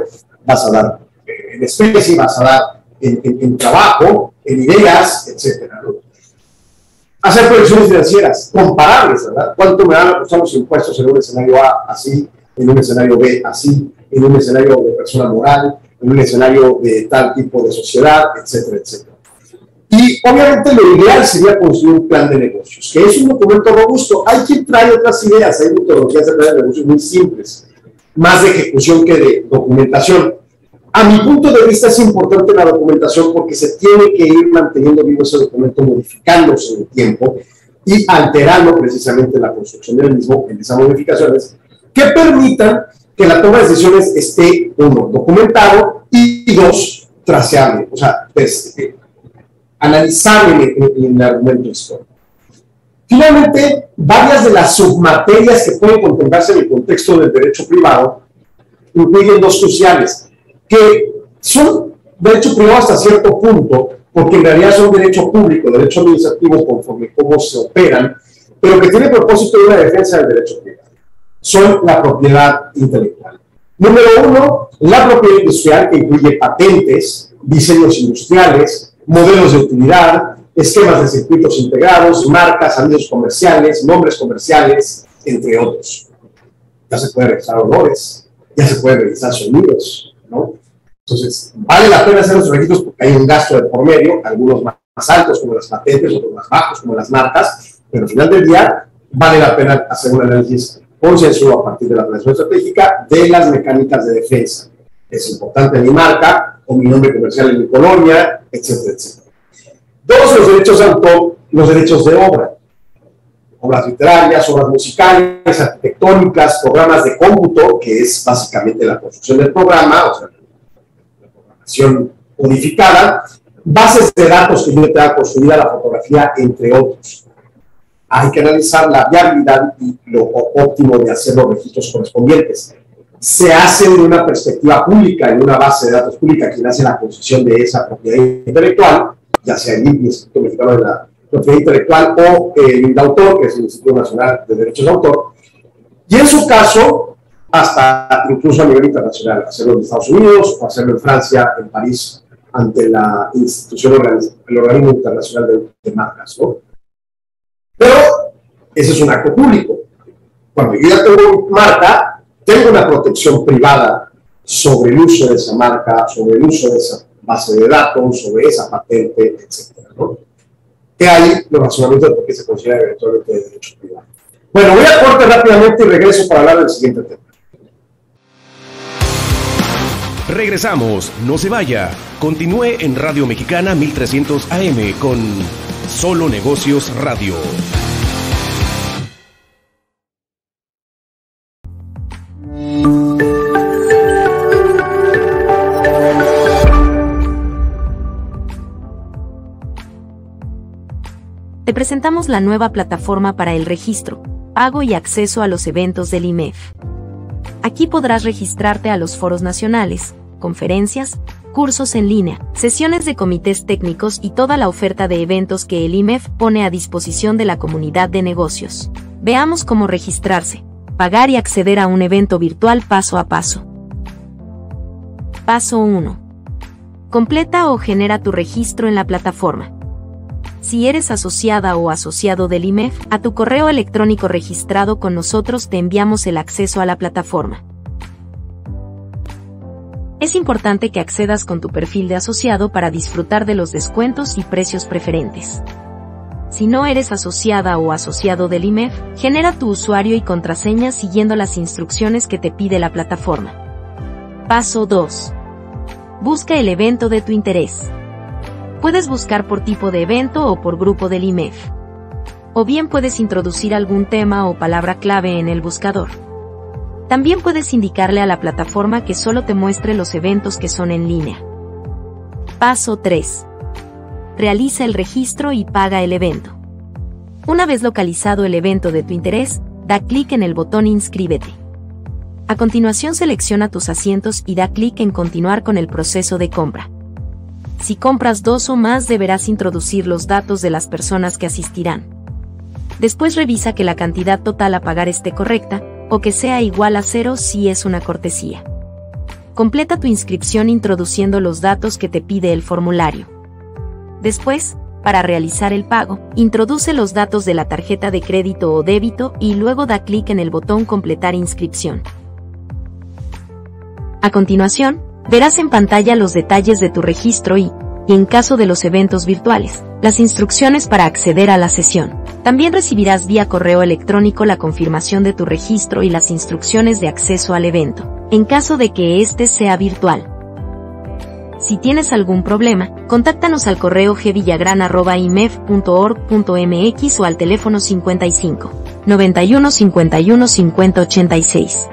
vas a dar en especie, vas a dar en, trabajo, en ideas, etc. ¿no? Hacer proyecciones financieras comparables, ¿verdad? ¿Cuánto me van a costar los impuestos en un escenario A así, en un escenario B así, en un escenario de persona moral, en un escenario de tal tipo de sociedad, etcétera, etcétera? Obviamente lo ideal sería construir un plan de negocios, que es un documento robusto. Hay quien trae otras ideas, hay metodologías de plan de negocios muy simples, más de ejecución que de documentación. A mi punto de vista es importante la documentación porque se tiene que ir manteniendo vivo ese documento, modificándose en el tiempo y alterando precisamente la construcción del mismo en esas modificaciones que permitan que la toma de decisiones esté, uno, documentado y dos, traceable, o sea, este, analizable en, en, el argumento histórico. Finalmente, varias de las submaterias que pueden contemplarse en el contexto del derecho privado incluyen dos cruciales, que son derecho privado hasta cierto punto, porque en realidad son derecho público, derecho administrativo conforme cómo se operan, pero que tiene propósito de una defensa del derecho privado. Son la propiedad intelectual. Número uno, la propiedad industrial, que incluye patentes, diseños industriales, modelos de utilidad, esquemas de circuitos integrados, marcas, anuncios comerciales, nombres comerciales, entre otros. Ya se puede realizar olores, ya se puede realizar sonidos, ¿no? Entonces, vale la pena hacer los registros porque hay un gasto de por medio, algunos más altos como las patentes, otros más bajos como las marcas, pero al final del día vale la pena hacer un análisis consensuado a partir de la planeación estratégica de las mecánicas de defensa. Es importante mi marca o mi nombre comercial en mi colonia, etcétera, etcétera. Dos, los derechos de autor, los derechos de obra. Obras literarias, obras musicales, arquitectónicas, programas de cómputo, que es básicamente la construcción del programa, o sea, la programación unificada, bases de datos que yo tenga construida la fotografía, entre otros. Hay que analizar la viabilidad y lo óptimo de hacer los registros correspondientes se hace de una perspectiva pública, en una base de datos pública, quien hace la concesión de esa propiedad intelectual, ya sea el Instituto Mexicano de la Propiedad Intelectual, o el INDAUTOR, que es el Instituto Nacional de Derechos de Autor, y en su caso, hasta incluso a nivel internacional, hacerlo en Estados Unidos o hacerlo en Francia, en París, ante la institución, el organismo internacional de, de marcas, ¿no? Pero ese es un acto público. Cuando yo ya tengo marca, tengo una protección privada sobre el uso de esa marca, sobre el uso de esa base de datos, sobre esa patente, etcétera, ¿no? Que hay los razonamientos de por qué se considera eventualmente de derecho privado. Bueno, voy a corte rápidamente y regreso para hablar del siguiente tema. Regresamos, no se vaya. Continúe en Radio Mexicana 1300 AM con Solo Negocios Radio. Presentamos la nueva plataforma para el registro, pago y acceso a los eventos del IMEF. Aquí podrás registrarte a los foros nacionales, conferencias, cursos en línea, sesiones de comités técnicos y toda la oferta de eventos que el IMEF pone a disposición de la comunidad de negocios. Veamos cómo registrarse, pagar y acceder a un evento virtual paso a paso. Paso 1. Completa o genera tu registro en la plataforma. Si eres asociada o asociado del IMEF, a tu correo electrónico registrado con nosotros te enviamos el acceso a la plataforma. Es importante que accedas con tu perfil de asociado para disfrutar de los descuentos y precios preferentes. Si no eres asociada o asociado del IMEF, genera tu usuario y contraseña siguiendo las instrucciones que te pide la plataforma. Paso 2. Busca el evento de tu interés. Puedes buscar por tipo de evento o por grupo del IMEF. O bien puedes introducir algún tema o palabra clave en el buscador. También puedes indicarle a la plataforma que solo te muestre los eventos que son en línea. Paso 3. Realiza el registro y paga el evento. Una vez localizado el evento de tu interés, da clic en el botón Inscríbete. A continuación selecciona tus asientos y da clic en Continuar con el proceso de compra. Si compras dos o más deberás introducir los datos de las personas que asistirán. Después revisa que la cantidad total a pagar esté correcta, o que sea igual a cero si es una cortesía. Completa tu inscripción introduciendo los datos que te pide el formulario. Después, para realizar el pago, introduce los datos de la tarjeta de crédito o débito y luego da clic en el botón Completar inscripción. A continuación, verás en pantalla los detalles de tu registro y, en caso de los eventos virtuales, las instrucciones para acceder a la sesión. También recibirás vía correo electrónico la confirmación de tu registro y las instrucciones de acceso al evento, en caso de que éste sea virtual. Si tienes algún problema, contáctanos al correo gvillagran.imef.org.mx o al teléfono 55 91 51 50 86.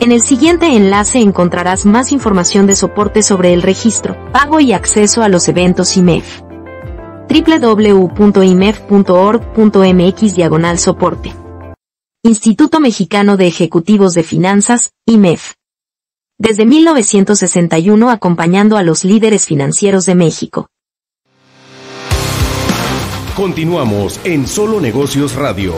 En el siguiente enlace encontrarás más información de soporte sobre el registro, pago y acceso a los eventos IMEF www.imef.org.mx diagonal soporte. Instituto Mexicano de Ejecutivos de Finanzas, IMEF. Desde 1961 acompañando a los líderes financieros de México. Continuamos en Solo Negocios Radio.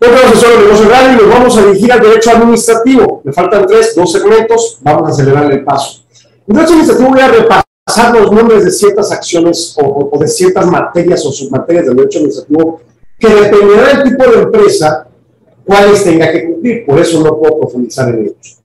Entonces, solo negocio radio y nos vamos a dirigir al derecho administrativo. Me faltan tres, dos segmentos, vamos a acelerar el paso. En derecho administrativo voy a repasar los nombres de ciertas acciones o, de ciertas materias o submaterias del derecho administrativo que dependerá del tipo de empresa cuáles tenga que cumplir. Por eso no puedo profundizar en ellos.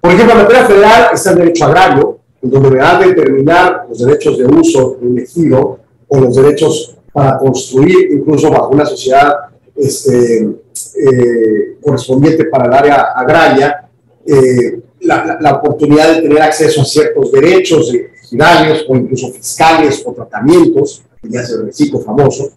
Por ejemplo, en materia federal está el derecho agrario, en donde deberá determinar los derechos de uso elegido o los derechos para construir, incluso bajo una sociedad este, eh, correspondiente para el área agraria, eh, la, la, oportunidad de tener acceso a ciertos derechos legales o incluso fiscales o tratamientos, que ya es el reciclo famoso.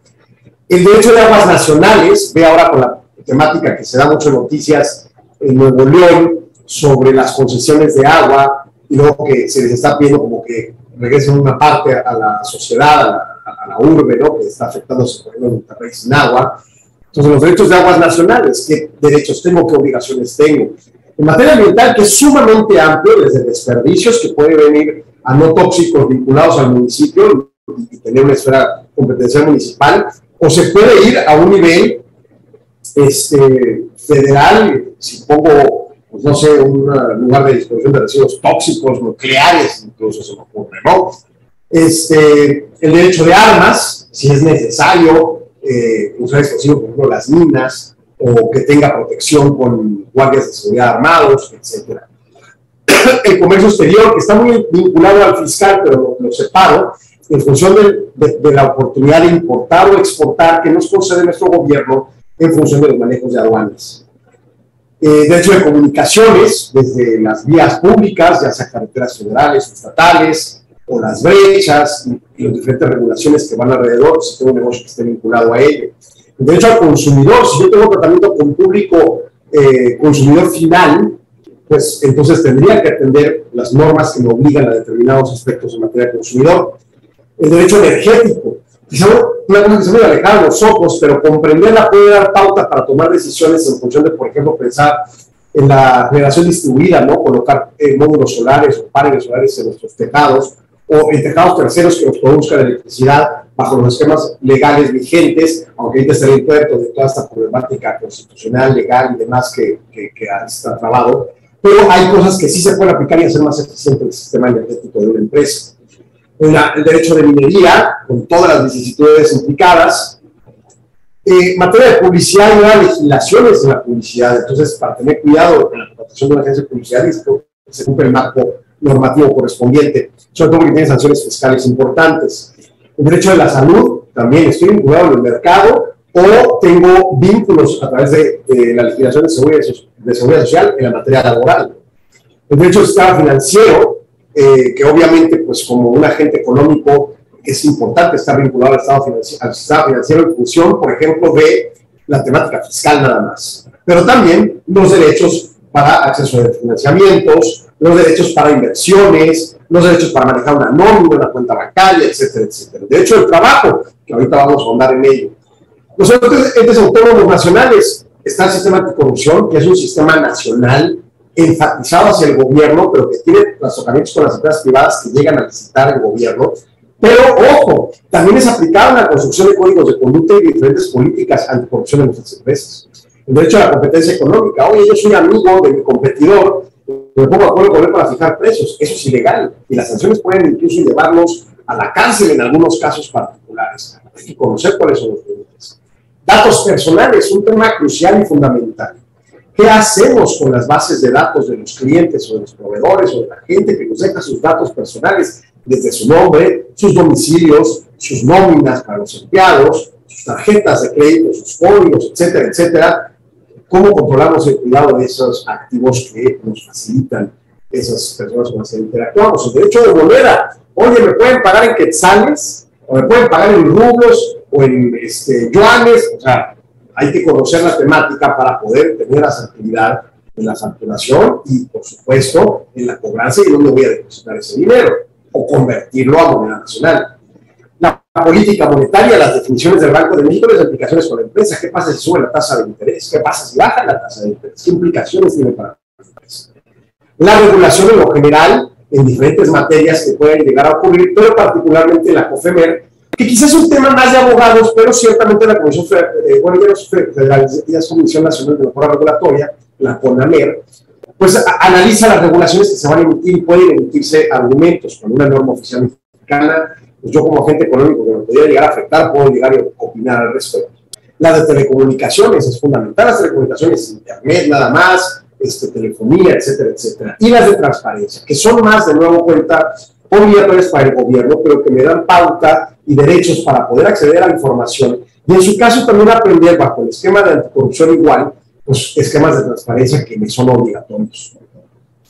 El derecho de aguas nacionales, ve ahora con la temática que se da muchas noticias en Nuevo León sobre las concesiones de agua y luego que se les está pidiendo como que regresen una parte a la sociedad, a la, a la urbe, ¿no? que está afectándose por ejemplo en Monterrey sin agua. Entonces, los derechos de aguas nacionales, ¿qué derechos tengo, qué obligaciones tengo? En materia ambiental, que es sumamente amplio, desde desperdicios que pueden venir a no tóxicos vinculados al municipio y tener una esfera competencial municipal, o se puede ir a un nivel este, federal, si pongo, pues no sé, un lugar de disposición de residuos tóxicos, nucleares, incluso se me ocurre, ¿no? Este, el derecho de armas, si es necesario eh, usar explosivos, por ejemplo, las minas, o que tenga protección con guardias de seguridad armados, etc. El comercio exterior, que está muy vinculado al fiscal, pero lo, separo, en función de, de, la oportunidad de importar o exportar que nos concede nuestro gobierno en función de los manejos de aduanas. Eh, derecho de comunicaciones, desde las vías públicas, ya sea carreteras federales estatales, o las brechas y, las diferentes regulaciones que van alrededor, si tengo un negocio que esté vinculado a ello. El derecho al consumidor, si yo tengo tratamiento con público eh, consumidor final, pues entonces tendría que atender las normas que me obligan a determinados aspectos en materia de consumidor. El derecho energético, quizá una cosa que se me alejar los ojos, pero comprenderla puede dar pauta para tomar decisiones en función de, por ejemplo, pensar en la generación distribuida, ¿no? Colocar eh, módulos solares o paneles solares en nuestros tejados, o en tejados terceros que nos produzcan electricidad bajo los esquemas legales vigentes, aunque ahorita está el puerto de toda esta problemática constitucional, legal y demás que, que, que está trabado, pero hay cosas que sí se pueden aplicar y hacer más eficiente el sistema energético de una empresa. el derecho de minería, con todas las vicisitudes implicadas, eh, materia de publicidad y legislaciones de la publicidad, entonces para tener cuidado con la contratación de una agencia de publicidad, se cumple el marco normativo correspondiente, sobre todo porque tiene sanciones fiscales importantes. El derecho de la salud, también estoy vinculado en mercado o tengo vínculos a través de, la legislación de seguridad, de social en la materia laboral. El derecho del sistema financiero, eh, que obviamente, pues como un agente económico, es importante estar vinculado al, estado al sistema financiero en función, por ejemplo, de la temática fiscal nada más. Pero también los derechos para acceso a financiamientos, los derechos para inversiones, los derechos para manejar una nómina, una cuenta bancaria, etcétera, etcétera. El derecho del trabajo, que ahorita vamos a ahondar en ello. Los entes autónomos nacionales, está el sistema anticorrupción, que es un sistema nacional enfatizado hacia el gobierno, pero que tiene tocamientos con las empresas privadas que llegan a visitar el gobierno. Pero, ojo, también es aplicado en la construcción de códigos de conducta y diferentes políticas anticorrupción en nuestras empresas. El derecho a la competencia económica. Oye, yo soy amigo de mi competidor, me pongo de acuerdo con él para fijar precios. Eso es ilegal. Y las sanciones pueden incluso llevarnos a la cárcel en algunos casos particulares. Hay que conocer cuáles son los límites. Datos personales, un tema crucial y fundamental. ¿Qué hacemos con las bases de datos de los clientes o de los proveedores o de la gente que nos deja sus datos personales, desde su nombre, sus domicilios, sus nóminas para los empleados, sus tarjetas de crédito, sus códigos, etcétera, etcétera? Cómo controlamos el cuidado de esos activos que nos facilitan esas personas con las que interactuamos. El derecho de moneda. Oye, ¿me pueden pagar en quetzales? ¿O me pueden pagar en rublos? ¿O en este, yuanes? O sea, hay que conocer la temática para poder tener asertividad en la facturación y, por supuesto, en la cobranza y dónde voy a depositar ese dinero o convertirlo a moneda nacional política monetaria, las definiciones del Banco de México, las implicaciones con la empresa, qué pasa si sube la tasa de interés, qué pasa si baja la tasa de interés, qué implicaciones tiene para la empresa. La regulación en lo general, en diferentes materias que pueden llegar a ocurrir, pero particularmente la COFEMER, que quizás es un tema más de abogados, pero ciertamente la Comisión Federal, eh, bueno, ya Comisión Nacional de Mejora Regulatoria, la CONAMER, pues analiza las regulaciones que se van a emitir y pueden emitirse argumentos con una norma oficial mexicana pues yo como agente económico que me podría llegar a afectar, puedo llegar a opinar al respecto. La de telecomunicaciones es fundamental, las telecomunicaciones, internet nada más, este, telefonía, etcétera, etcétera. Y las de transparencia, que son más, de nuevo cuenta, obligatorias para el gobierno, pero que me dan pauta y derechos para poder acceder a la información. Y en su caso también aprender bajo el esquema de anticorrupción igual, pues esquemas de transparencia que me son obligatorios.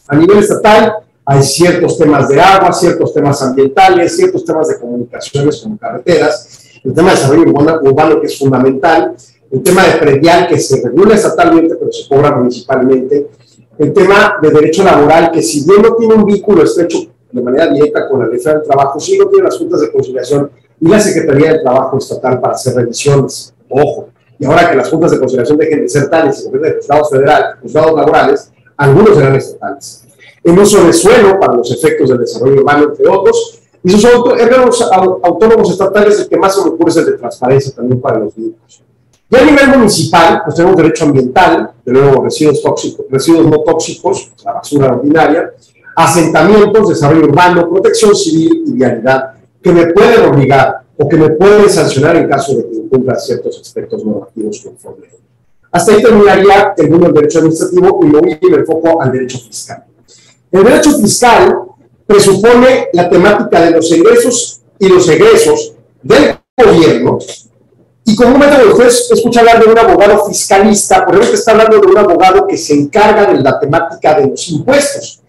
A nivel estatal, hay ciertos temas de agua, ciertos temas ambientales, ciertos temas de comunicaciones como carreteras, el tema de desarrollo urbano, que es fundamental, el tema de predial que se regula estatalmente pero se cobra municipalmente, el tema de derecho laboral que si bien no tiene un vínculo estrecho de manera directa con la ley del trabajo, sí lo tiene las juntas de conciliación y la Secretaría del Trabajo Estatal para hacer revisiones. Ojo, y ahora que las juntas de conciliación dejen de ser tales, se de juzgados federales, juzgados laborales, algunos serán estatales el uso de suelo para los efectos del desarrollo urbano, entre otros. Y sus órganos autónomos estatales, el que más se me ocurre es el de transparencia también para los grupos. Y a nivel municipal, pues tenemos derecho ambiental, de nuevo residuos tóxicos, residuos no tóxicos, la basura ordinaria, asentamientos, desarrollo urbano, protección civil y vialidad que me pueden obligar o que me pueden sancionar en caso de que incumpla ciertos aspectos normativos conforme. Hasta ahí terminaría el mundo del derecho administrativo y me voy y me enfoco al derecho fiscal. El derecho fiscal presupone la temática de los ingresos y los egresos del gobierno. Y comúnmente usted escucha hablar de un abogado fiscalista, por ejemplo, está hablando de un abogado que se encarga de la temática de los impuestos,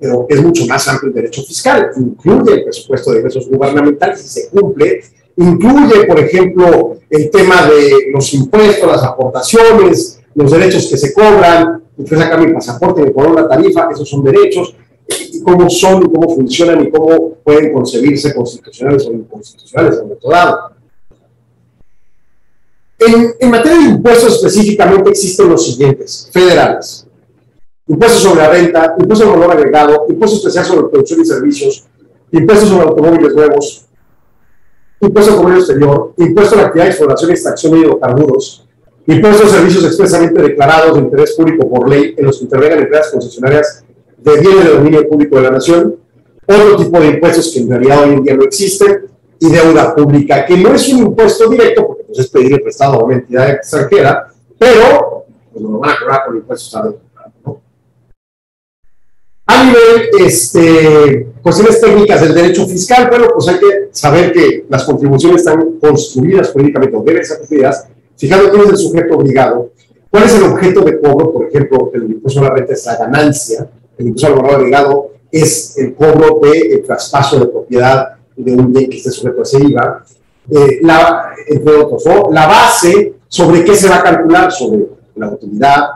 pero es mucho más amplio el derecho fiscal, incluye el presupuesto de ingresos gubernamentales y se cumple, incluye, por ejemplo, el tema de los impuestos, las aportaciones, los derechos que se cobran, usted saca mi pasaporte, me cobra una tarifa, esos son derechos, y cómo son y cómo funcionan y cómo pueden concebirse constitucionales o inconstitucionales en momento dado. En, en, materia de impuestos específicamente existen los siguientes, federales. Impuestos sobre la renta, impuestos sobre valor agregado, impuestos especial sobre producción y servicios, impuestos sobre automóviles nuevos, impuesto al comercio exterior, impuesto a la actividad de exploración y extracción de hidrocarburos, impuestos a servicios expresamente declarados de interés público por ley en los que intervengan empresas concesionarias de bienes de dominio público de la nación, otro tipo de impuestos que en realidad hoy en día no existen, y deuda pública, que no es un impuesto directo, porque pues, es pedir el prestado a una entidad extranjera, pero pues, lo van a cobrar con impuestos a deuda. A nivel, este, cuestiones técnicas del derecho fiscal, bueno, pues hay que saber que las contribuciones están construidas políticamente o deben ser construidas, fijando quién es el sujeto obligado, cuál es el objeto de cobro, por ejemplo, el impuesto a la renta es la ganancia, el impuesto al valor agregado es el cobro de traspaso de propiedad de un bien que esté sujeto a ese IVA, eh, la, entre otros, ¿no? la base sobre qué se va a calcular, sobre la utilidad,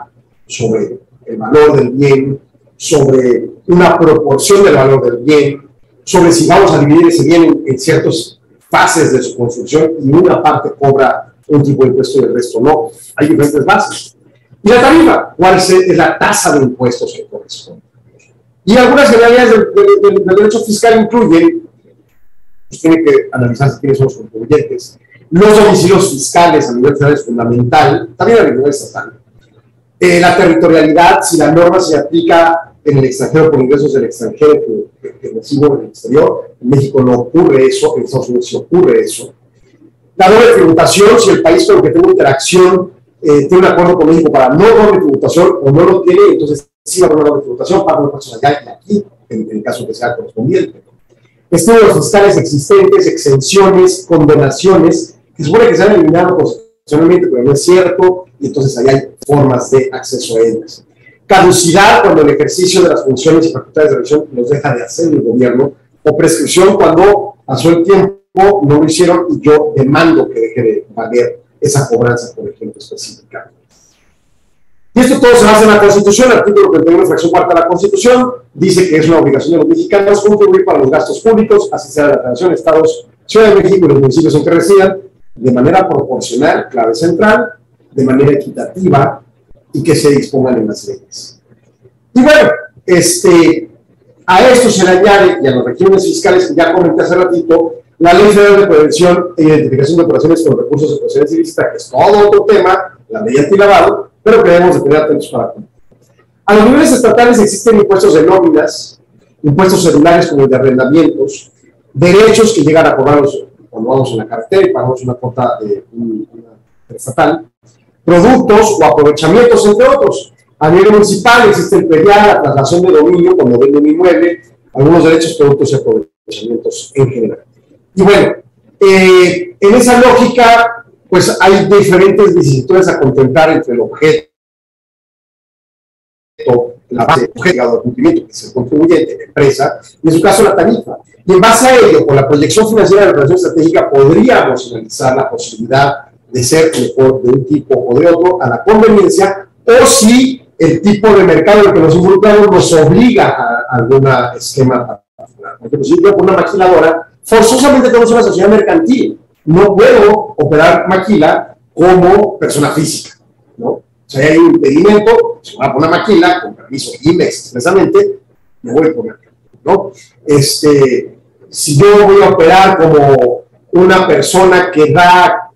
sobre el valor del bien, sobre una proporción del valor del bien, sobre si vamos a dividir ese bien en, en ciertas fases de su construcción y una parte cobra un tipo de impuesto y el resto no. Hay diferentes bases. Y la tarifa, cuál es la tasa de impuestos que corresponde. Y algunas generalidades del, del, del derecho fiscal incluyen pues tiene que analizarse quiénes son los contribuyentes. Los domicilios fiscales a nivel federal es fundamental, también a nivel estatal. Eh, la territorialidad, si la norma se aplica en el extranjero por ingresos del extranjero que, que, recibo en el exterior, en México no ocurre eso, en Estados Unidos sí ocurre eso. La doble tributación, si el país con el que tengo interacción eh, tiene un acuerdo con México para no doble tributación o no lo tiene, entonces sí va a haber una doble tributación, pago impuestos allá y aquí, en, el caso que sea correspondiente estudios fiscales existentes, exenciones, condonaciones, que supone que se han eliminado constitucionalmente, pero no es cierto, y entonces ahí hay formas de acceso a ellas. Caducidad cuando el ejercicio de las funciones y facultades de revisión los deja de hacer el gobierno, o prescripción cuando pasó el tiempo, no lo hicieron y yo demando que deje de valer esa cobranza, por ejemplo, específica. Y esto todo se basa en la Constitución, el artículo 31, fracción cuarta de la Constitución, dice que es una obligación de los mexicanos contribuir para los gastos públicos, así sea la Federación, Estados, Ciudad de México y los municipios en que residan, de manera proporcional, clave central, de manera equitativa y que se dispongan en las leyes. Y bueno, este, a esto se le añade, y a los regímenes fiscales que ya comenté hace ratito, la Ley Federal de Prevención e Identificación de Operaciones con Recursos de Procedencia Ilícita, que es todo otro tema, la ley antilavado, pero que debemos de tener atentos para A los niveles estatales existen impuestos de nóminas, impuestos celulares como el de arrendamientos, derechos que llegan a cobrarlos cuando vamos en la carretera y pagamos una cuota estatal, productos o aprovechamientos, entre otros. A nivel municipal existe el predial, la traslación de dominio cuando vende un inmueble, algunos derechos, productos y aprovechamientos en general. Y bueno, eh, en esa lógica, pues hay diferentes vicisitudes a contemplar entre el objeto, la base, objeto de cumplimiento, que es el contribuyente, la empresa, y en su caso la tarifa. Y en base a ello, con la proyección financiera de la relación estratégica, podríamos analizar la posibilidad de ser mejor de un tipo o de otro a la conveniencia, o si el tipo de mercado en el que nos involucramos nos obliga a, algún esquema particular. Por ejemplo, si yo una maquiladora, forzosamente tenemos una sociedad mercantil no puedo operar maquila como persona física, ¿no? O sea, hay un impedimento, si voy a poner maquila, con permiso IMEX expresamente, me voy a poner, ¿no? Este, si yo voy a operar como una persona que da,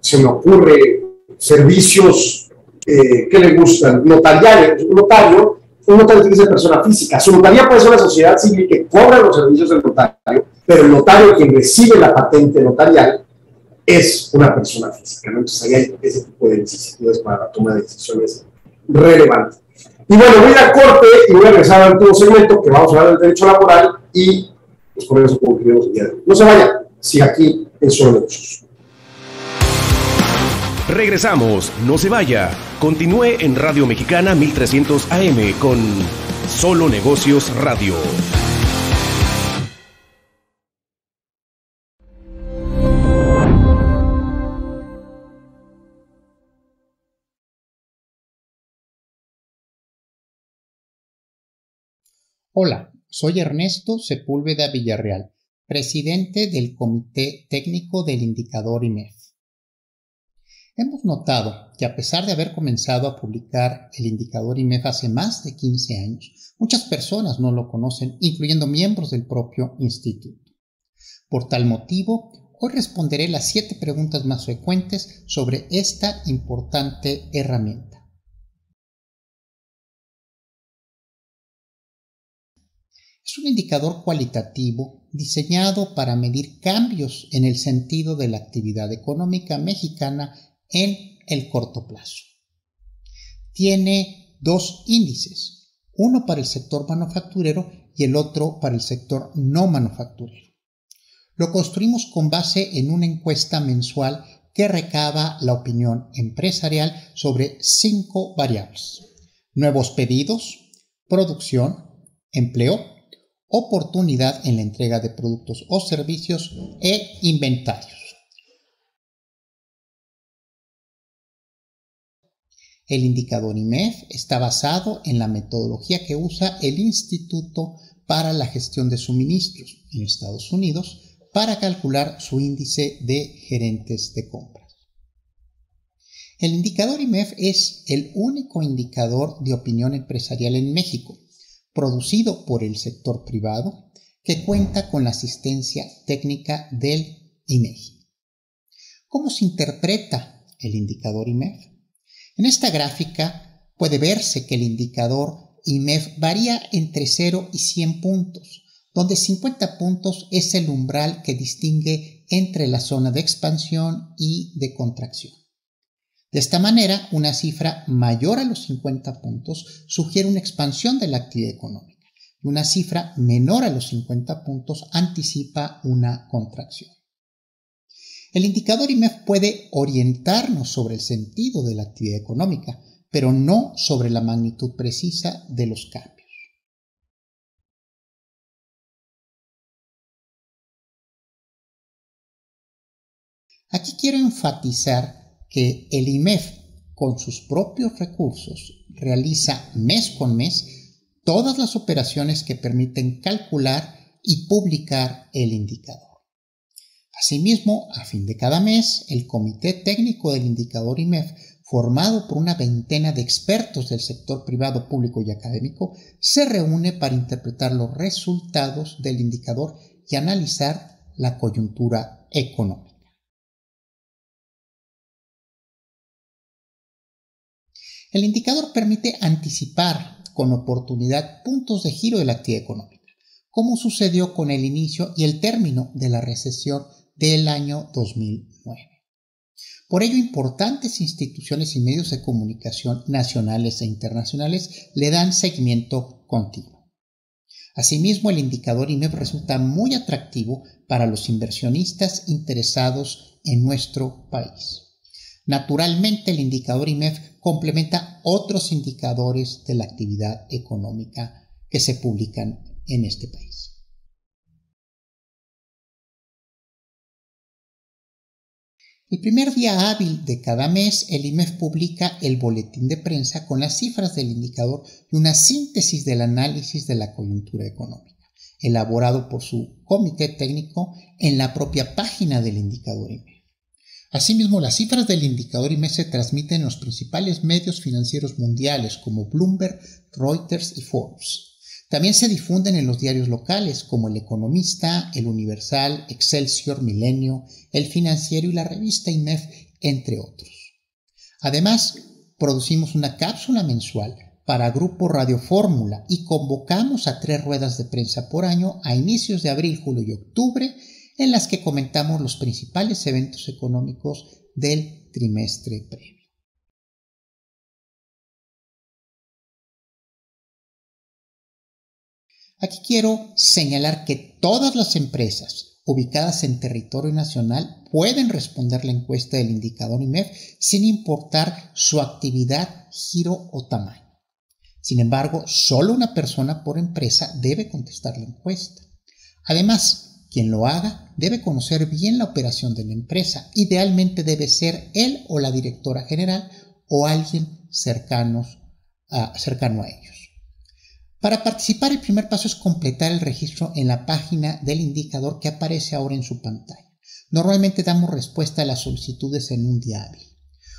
se me ocurre, servicios eh, que le gustan, notariales, notario, un notario tiene que ser persona física. Su notaría puede ser una sociedad civil que cobra los servicios del notario, pero el notario quien recibe la patente notarial es una persona física. ¿no? Entonces ahí hay ese tipo de vicisitudes para la toma de decisiones relevantes. Y bueno, voy a ir corte y voy a regresar al último segmento que vamos a hablar del derecho laboral y pues con eso concluimos el día de hoy. No se vaya, siga aquí en Solo Negocios. Regresamos, no se vaya. Continúe en Radio Mexicana 1300 AM con Solo Negocios Radio. Hola, soy Ernesto Sepúlveda Villarreal, presidente del Comité Técnico del Indicador IMEF. Hemos notado que a pesar de haber comenzado a publicar el indicador IMEF hace más de 15 años, muchas personas no lo conocen, incluyendo miembros del propio instituto. Por tal motivo, hoy responderé las siete preguntas más frecuentes sobre esta importante herramienta. Es un indicador cualitativo diseñado para medir cambios en el sentido de la actividad económica mexicana en el corto plazo. Tiene dos índices, uno para el sector manufacturero y el otro para el sector no manufacturero. Lo construimos con base en una encuesta mensual que recaba la opinión empresarial sobre cinco variables. Nuevos pedidos, producción, empleo, oportunidad en la entrega de productos o servicios e inventarios. El indicador IMEF está basado en la metodología que usa el Instituto para la Gestión de Suministros en Estados Unidos para calcular su índice de gerentes de compras. El indicador IMEF es el único indicador de opinión empresarial en México producido por el sector privado que cuenta con la asistencia técnica del INEGI. ¿Cómo se interpreta el indicador IMEF? En esta gráfica puede verse que el indicador IMEF varía entre 0 y 100 puntos, donde 50 puntos es el umbral que distingue entre la zona de expansión y de contracción. De esta manera, una cifra mayor a los 50 puntos sugiere una expansión de la actividad económica y una cifra menor a los 50 puntos anticipa una contracción. El indicador IMEF puede orientarnos sobre el sentido de la actividad económica, pero no sobre la magnitud precisa de los cambios. Aquí quiero enfatizar que el IMEF con sus propios recursos realiza mes con mes todas las operaciones que permiten calcular y publicar el indicador. Asimismo, a fin de cada mes, el Comité Técnico del Indicador IMEF, formado por una veintena de expertos del sector privado, público y académico, se reúne para interpretar los resultados del indicador y analizar la coyuntura económica. El indicador permite anticipar con oportunidad puntos de giro de la actividad económica, como sucedió con el inicio y el término de la recesión del año 2009. Por ello, importantes instituciones y medios de comunicación nacionales e internacionales le dan seguimiento continuo. Asimismo, el indicador IMEP resulta muy atractivo para los inversionistas interesados en nuestro país. Naturalmente, el indicador IMEF complementa otros indicadores de la actividad económica que se publican en este país. El primer día hábil de cada mes, el IMEF publica el boletín de prensa con las cifras del indicador y una síntesis del análisis de la coyuntura económica, elaborado por su comité técnico en la propia página del indicador IMEF. Asimismo, las cifras del indicador IMEF se transmiten en los principales medios financieros mundiales como Bloomberg, Reuters y Forbes. También se difunden en los diarios locales como El Economista, El Universal, Excelsior, Milenio, El Financiero y la revista IMEF, entre otros. Además, producimos una cápsula mensual para Grupo Radio Fórmula y convocamos a tres ruedas de prensa por año a inicios de abril, julio y octubre, en las que comentamos los principales eventos económicos del trimestre previo. Aquí quiero señalar que todas las empresas ubicadas en territorio nacional pueden responder la encuesta del indicador IMEF sin importar su actividad, giro o tamaño. Sin embargo, solo una persona por empresa debe contestar la encuesta. Además, quien lo haga debe conocer bien la operación de la empresa. Idealmente debe ser él o la directora general o alguien cercano a ellos. Para participar, el primer paso es completar el registro en la página del indicador que aparece ahora en su pantalla. Normalmente damos respuesta a las solicitudes en un día hábil.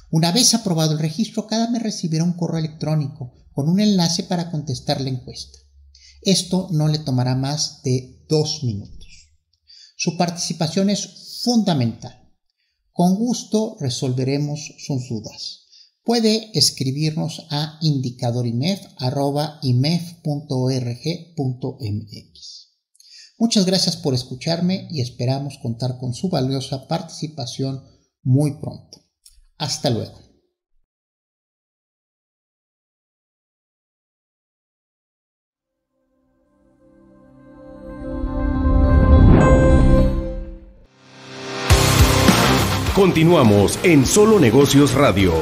Una vez aprobado el registro, cada mes recibirá un correo electrónico con un enlace para contestar la encuesta. Esto no le tomará más de dos minutos. Su participación es fundamental. Con gusto resolveremos sus dudas puede escribirnos a indicadorimef.imef.org.mx. Muchas gracias por escucharme y esperamos contar con su valiosa participación muy pronto. Hasta luego. Continuamos en Solo Negocios Radio.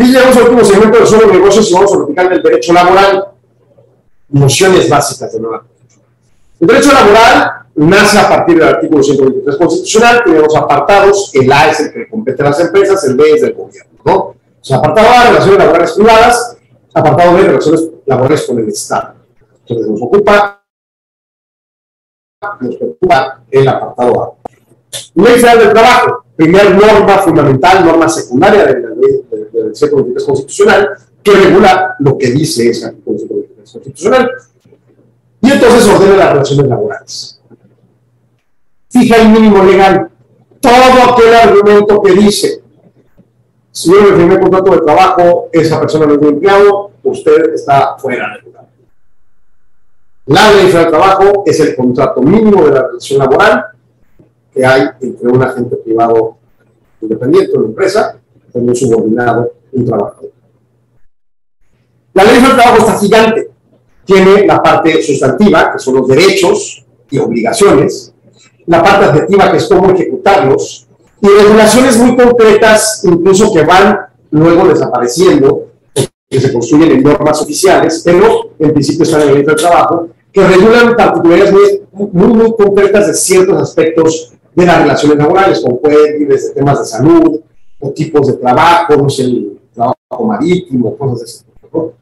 Y llegamos al último segmento de Solo Negocios y vamos a platicar del derecho laboral. Nociones básicas de nueva. El derecho laboral nace a partir del artículo 123 constitucional. Tenemos apartados. El A es el que compete a las empresas, el B es del gobierno. ¿no? O sea, apartado A, relaciones laborales privadas. Apartado B, relaciones laborales con el Estado. Entonces nos ocupa, nos preocupa el apartado A. Ley Federal del Trabajo, primer norma fundamental, norma secundaria de la ley del 123 constitucional, que regula lo que dice 123 constitucional. Y entonces ordena las relaciones laborales. Fija el mínimo legal. Todo aquel argumento que dice, si yo me firmé contrato de trabajo, esa persona no es mi empleado, usted está fuera de lugar. La ley del trabajo es el contrato mínimo de la relación laboral que hay entre un agente privado independiente, una empresa, con un subordinado, un trabajador. La ley del trabajo está gigante. Tiene la parte sustantiva, que son los derechos y obligaciones, la parte adjetiva, que es cómo ejecutarlos, y regulaciones muy concretas, incluso que van luego desapareciendo, que se construyen en normas oficiales, pero en principio están en la ley del trabajo, que regulan particularidades muy, muy, muy concretas de ciertos aspectos de las relaciones laborales, como pueden ir desde temas de salud, o tipos de trabajo, no sé, el trabajo marítimo, cosas de ese tipo.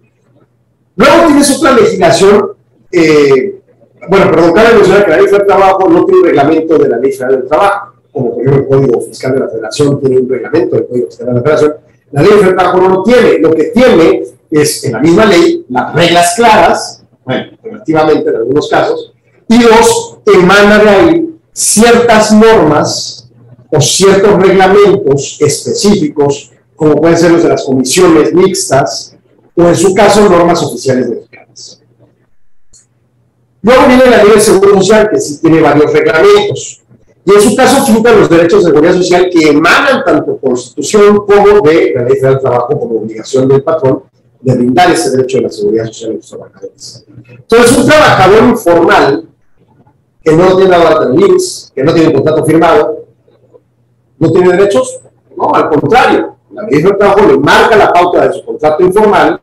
Luego tienes otra legislación, eh, bueno, perdón, cabe mencionar que la ley del trabajo no tiene un reglamento de la ley federal del trabajo, como por ejemplo el Código Fiscal de la Federación tiene un reglamento del Código Fiscal de la Federación, la ley del trabajo no lo tiene, lo que tiene es en la misma ley las reglas claras, bueno, relativamente en algunos casos, y dos, emana de ahí ciertas normas o ciertos reglamentos específicos, como pueden ser los de las comisiones mixtas, o en su caso normas oficiales mexicanas. Luego viene la ley de seguro social, que sí tiene varios reglamentos, y en su caso fija los derechos de seguridad social que emanan tanto por constitución como de la ley federal del trabajo como obligación del patrón de brindar ese derecho de la seguridad social a los trabajadores. Entonces, un trabajador informal que no tiene del IMSS, que no tiene contrato firmado, no tiene derechos. No, al contrario, la ley del trabajo le marca la pauta de su contrato informal,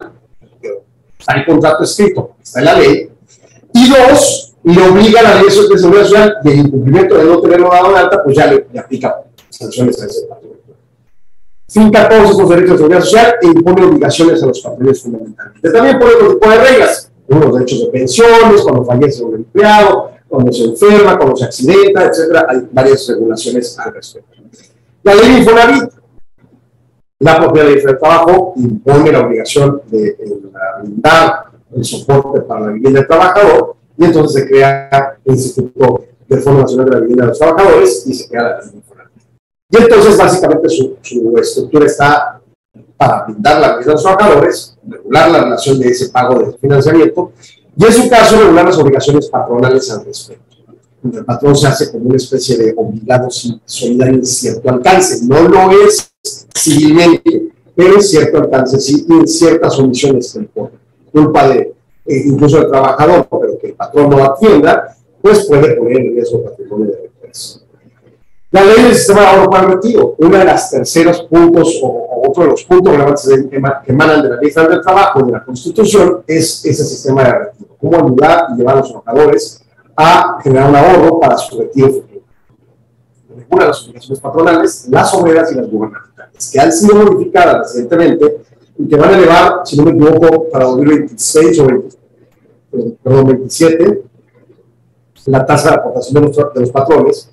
el contrato escrito, está en la ley, y dos, le obliga a la ley de seguridad social y el incumplimiento de no tenerlo dado en alta, pues ya le, aplica sanciones a ese patrón. Finca todos esos derechos de seguridad social e impone obligaciones a los patrones fundamentalmente. También pone otro tipo de reglas, los derechos de pensiones, cuando fallece un empleado, cuando se enferma, cuando se accidenta, etcétera, hay varias regulaciones al respecto. La ley de Infonavit, la propia ley del trabajo impone la obligación de, brindar el soporte para la vivienda del trabajador, y entonces se crea el Instituto del Fondo Nacional de la Vivienda de los Trabajadores y se crea la ley Y entonces, básicamente, su, su estructura está para brindar la vivienda de los trabajadores, regular la relación de ese pago de financiamiento, y en su caso, regular las obligaciones patronales al respecto. El patrón se hace como una especie de obligado solidario en cierto alcance. No lo es civilmente, pero en cierto alcance, sí, y en ciertas omisiones por culpa de eh, incluso del trabajador, pero que el patrón no atienda, pues puede poner en riesgo patrimonio de la. La ley del sistema de ahorro para retiro, uno de los terceros puntos o, otro de los puntos relevantes que, emanan de la ley del trabajo de la Constitución es ese sistema de retiro. Cómo ayudar y llevar a los trabajadores a generar un ahorro para su retiro futuro. Regula las obligaciones patronales, las obreras y las gubernamentales, que han sido modificadas recientemente y que van a elevar, si no me equivoco, para 2026 o 20, perdón, 27, la tasa de aportación de los, de los patrones,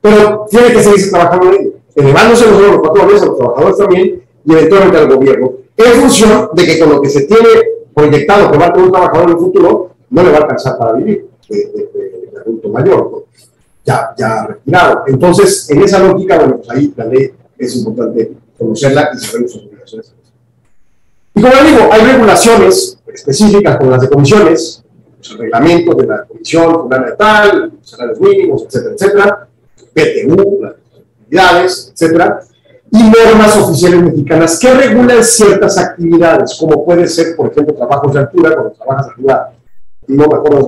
pero tiene que seguirse trabajando en ello, elevándose los, los patrones, a los trabajadores también, y eventualmente al gobierno, en función de que con lo que se tiene proyectado que va a tener un trabajador en el futuro, no le va a alcanzar para vivir de, de, de adulto mayor, ya, ya retirado. Entonces, en esa lógica, bueno, pues ahí la ley es importante conocerla y saber sus obligaciones. Y como digo, hay regulaciones específicas como las de comisiones, los reglamentos de la comisión fulana de tal, salarios mínimos, etcétera, etcétera, PTU, las actividades, etcétera, y normas oficiales mexicanas que regulan ciertas actividades, como puede ser, por ejemplo, trabajos de altura, cuando trabajas arriba, no me acuerdo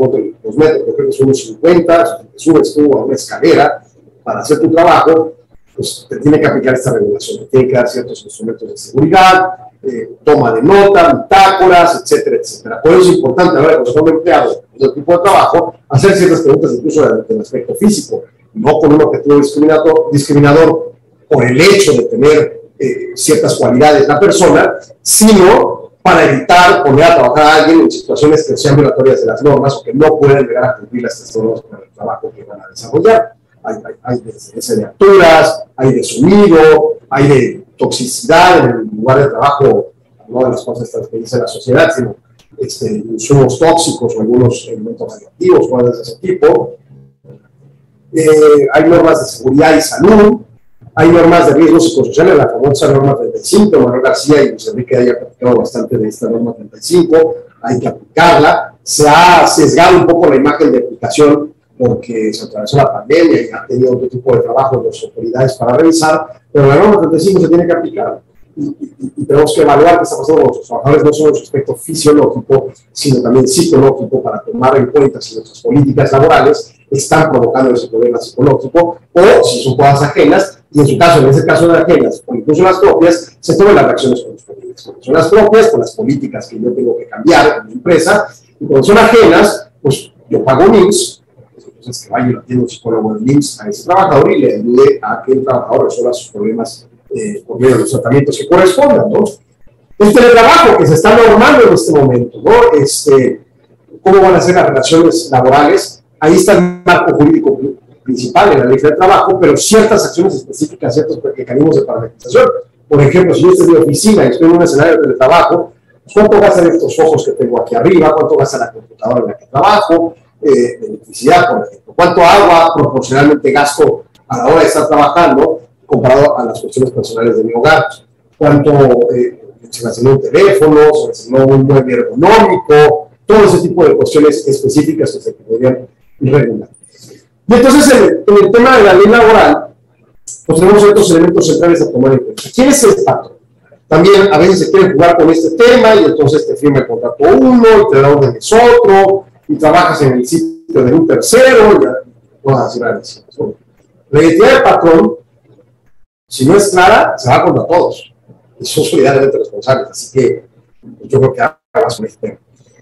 los metros, creo que son unos 50, si te subes tú a una escalera para hacer tu trabajo, pues te tiene que aplicar esta regulación, te tiene que dar ciertos instrumentos de seguridad, eh, toma de nota, bitácoras, etcétera, etcétera. Por eso es importante, ahora cuando estamos empleados en el tipo de trabajo, hacer ciertas preguntas incluso del, aspecto físico, no con un objetivo discriminador, discriminador por el hecho de tener eh, ciertas cualidades la persona, sino para evitar poner a trabajar a alguien en situaciones que sean violatorias de las normas o que no pueden llegar a cumplir estas normas con el trabajo que van a desarrollar. Hay, hay, hay de, de alturas, hay de sonido, hay de toxicidad en el lugar de trabajo, no de las cosas que dice la sociedad, sino este, insumos tóxicos o algunos elementos radioactivos, cosas de ese tipo. Eh, hay normas de seguridad y salud, hay normas de riesgos psicosociales, la famosa norma 35, Manuel García y José Enrique haya platicado bastante de esta norma 35, hay que aplicarla. Se ha sesgado un poco la imagen de aplicación porque se atravesó la pandemia y ha tenido otro tipo de trabajo las autoridades para revisar, pero la norma 35 se tiene que aplicar. Y, tenemos que evaluar qué está pasando con nuestros trabajadores, no solo en su aspecto fisiológico, sino también psicológico, para tomar en cuenta si nuestras políticas laborales están provocando ese problema psicológico o si son cosas ajenas, y en su caso, en ese caso de ajenas, o incluso las propias, se toman las reacciones con los políticos. son las propias, con las políticas que yo tengo que cambiar en mi empresa, y cuando son ajenas, pues yo pago NIMS, entonces que vaya y atienda un psicólogo de IMSS a ese trabajador y le ayude a que el trabajador resuelva sus problemas eh, por medio de los tratamientos que correspondan, ¿no? El teletrabajo que se está normando en este momento, ¿no? Este, ¿Cómo van a ser las relaciones laborales? Ahí está el marco jurídico principal en la ley del trabajo, pero ciertas acciones específicas, ciertos mecanismos de parametrización. Por ejemplo, si yo estoy en mi oficina y estoy en un escenario de teletrabajo, ¿cuánto gastan estos ojos que tengo aquí arriba? ¿Cuánto gasta la computadora en la que trabajo? Eh, electricidad, por ejemplo. ¿Cuánto agua proporcionalmente gasto a la hora de estar trabajando comparado a las cuestiones personales de mi hogar? ¿Cuánto eh, se me un teléfono, se me un mueble ergonómico? Todo ese tipo de cuestiones específicas que se podrían regular. Y entonces, en, el tema de la ley laboral, pues tenemos otros elementos centrales a tomar en cuenta. ¿Quién es el patrón? También a veces se quiere jugar con este tema y entonces te firma el contrato uno y te da órdenes otro y trabajas en el sitio de un tercero, ya todas las La identidad del patrón, si no es clara, se va contra todos. Y son solidariamente responsables. Así que yo creo que hagas con este tema.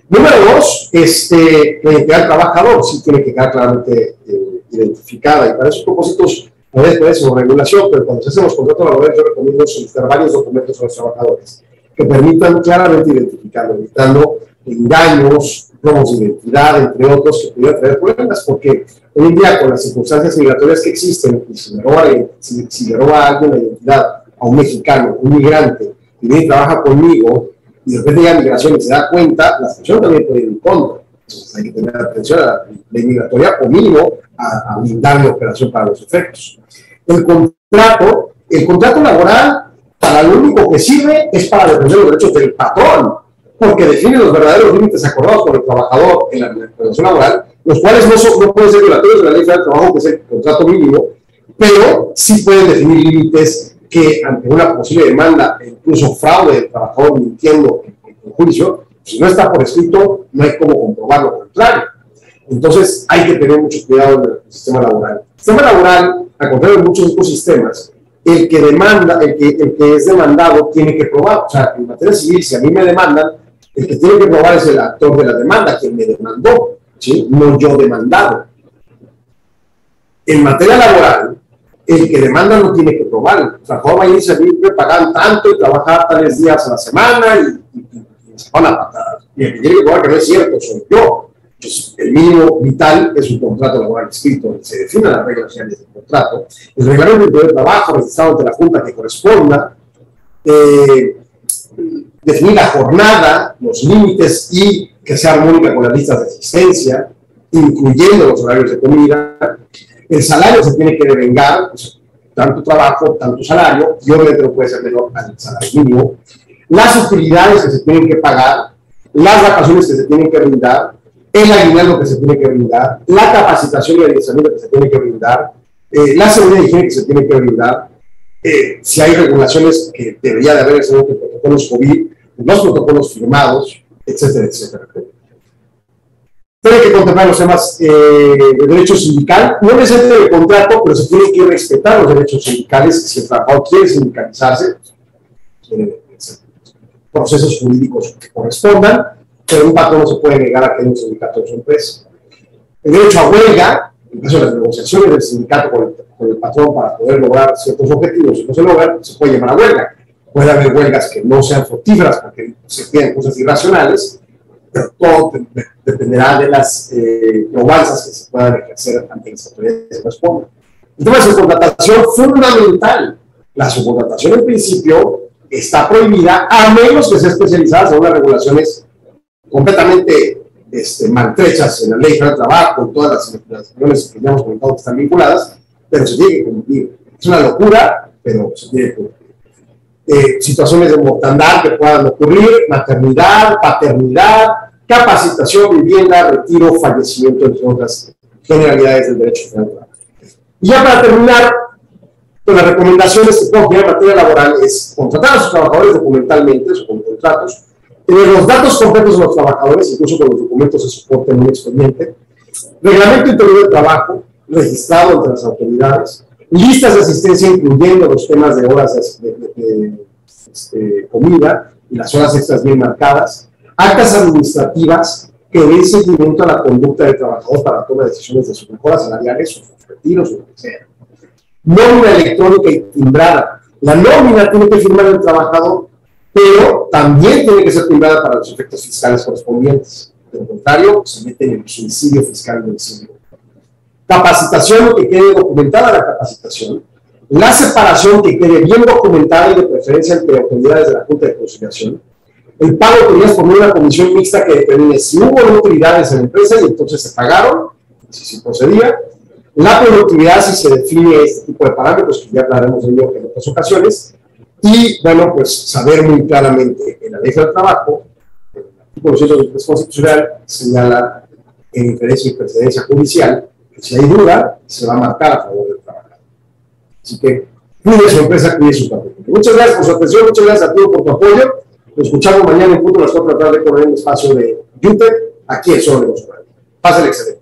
Número dos, este, la identidad del trabajador sí tiene que quedar claramente eh, identificada. Y para esos propósitos, veces puede ser regulación, pero cuando se hacen los contratos laborales, yo recomiendo solicitar varios documentos a los trabajadores que permitan claramente identificarlo, evitando engaños, robos de identidad, entre otros, que pudieran traer problemas, porque hoy en día con las circunstancias migratorias que existen, si le roba, si, le roba a alguien la identidad, a un mexicano, un migrante, y viene y trabaja conmigo, y de repente migración y se da cuenta, la sanción también puede ir en contra. Hay que tener atención a la ley migratoria o mínimo a, a blindar la operación para los efectos. El contrato, el contrato laboral, para lo único que sirve es para defender los derechos del patrón, porque define los verdaderos límites acordados por el trabajador en la relación laboral, los cuales no, no pueden ser violatorios de la ley del trabajo, que es el contrato mínimo, pero sí pueden definir límites que ante una posible demanda incluso fraude del trabajador mintiendo en, en juicio, si no está por escrito, no hay cómo comprobar lo contrario. Entonces hay que tener mucho cuidado en el sistema laboral. El sistema laboral, al contrario de muchos otros sistemas, el que demanda, el que, es demandado tiene que probar. O sea, en materia civil, si a mí me demandan, el que tiene que probar es el actor de la demanda, quien me demandó, ¿sí? no yo demandado. En materia laboral, el que demanda no tiene que probar. O sea, va a irse a mí me pagan tanto y trabajar tales días a la semana y, y, y, se van a patar. Y el que tiene que probar que no es cierto soy yo. Pues el mínimo vital es un contrato laboral escrito, se definen las reglas sociales del contrato. El reglamento de trabajo registrado ante la Junta que corresponda. Eh, definir la jornada, los límites y que sea armónica con las listas de asistencia, incluyendo los horarios de comida. El salario se tiene que devengar, pues, tanto trabajo, tanto salario, y obviamente no puede ser menor al salario mínimo. Las utilidades que se tienen que pagar, las vacaciones que se tienen que brindar, el aguinaldo que se tiene que brindar, la capacitación y adiestramiento que se tiene que brindar, eh, la seguridad higiene que se tiene que brindar, eh, si hay regulaciones que debería de haber según los protocolos COVID, los protocolos firmados, etcétera, etcétera. Tiene que contemplar los temas eh, de derecho sindical, no necesariamente de contrato, pero se tienen que respetar los derechos sindicales si el trabajador quiere sindicalizarse, procesos jurídicos que correspondan, pero un patrón no se puede negar a que un sindicato en su empresa. El derecho a huelga, en caso de las negociaciones del sindicato con el, con el patrón para poder lograr ciertos objetivos, si no se logran, se puede llamar a huelga. Puede haber huelgas que no sean fructíferas porque se piden cosas irracionales, pero todo dependerá de las eh, que se puedan ejercer ante las autoridades que correspondan. El tema de subcontratación fundamental. La subcontratación en principio está prohibida a menos que sea especializada en unas regulaciones completamente este, maltrechas en la ley del trabajo, en todas las regulaciones que ya hemos comentado que están vinculadas, pero se tiene que cumplir. Es una locura, pero se tiene que cumplir. Eh, situaciones de mortandad que puedan ocurrir, maternidad, paternidad, capacitación, vivienda, retiro, fallecimiento, entre otras generalidades del derecho federal. Y ya para terminar, pues las recomendaciones que puedo en materia laboral es contratar a sus trabajadores documentalmente, o con contratos, tener los datos completos de los trabajadores, incluso con los documentos de soporte en un expediente, reglamento interior de trabajo, registrado entre las autoridades, listas de asistencia incluyendo los temas de horas de, este, comida y las horas extras bien marcadas, actas administrativas que den seguimiento a la conducta del trabajador para toma de decisiones de sus mejoras salariales, sus retiros o lo que sea. Nómina electrónica y timbrada. La nómina tiene que firmar el trabajador, pero también tiene que ser timbrada para los efectos fiscales correspondientes. De lo contrario, se mete en el suicidio fiscal del siglo capacitación, que quede documentada la capacitación, la separación, que quede bien documentada y de preferencia entre autoridades de la Junta de Conciliación, el pago de utilidades por una comisión mixta que determine si hubo utilidades en la empresa y entonces se pagaron, si se procedía, la productividad si se define este tipo de parámetros, que ya hablaremos de ello en otras ocasiones, y bueno, pues saber muy claramente en la ley del trabajo, el artículo 123 constitucional señala en inferencia y precedencia judicial, si hay duda, se va a marcar a favor del trabajador. Así que cuide su empresa, cuide su patrimonio. Muchas gracias por su atención, muchas gracias a todos por tu apoyo. Nos escuchamos mañana en punto a las 4 de la tarde con el espacio de YouTube, aquí en Negocio Radio. Pásenle excelente.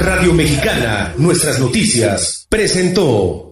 Radio Mexicana, nuestras noticias, presentó.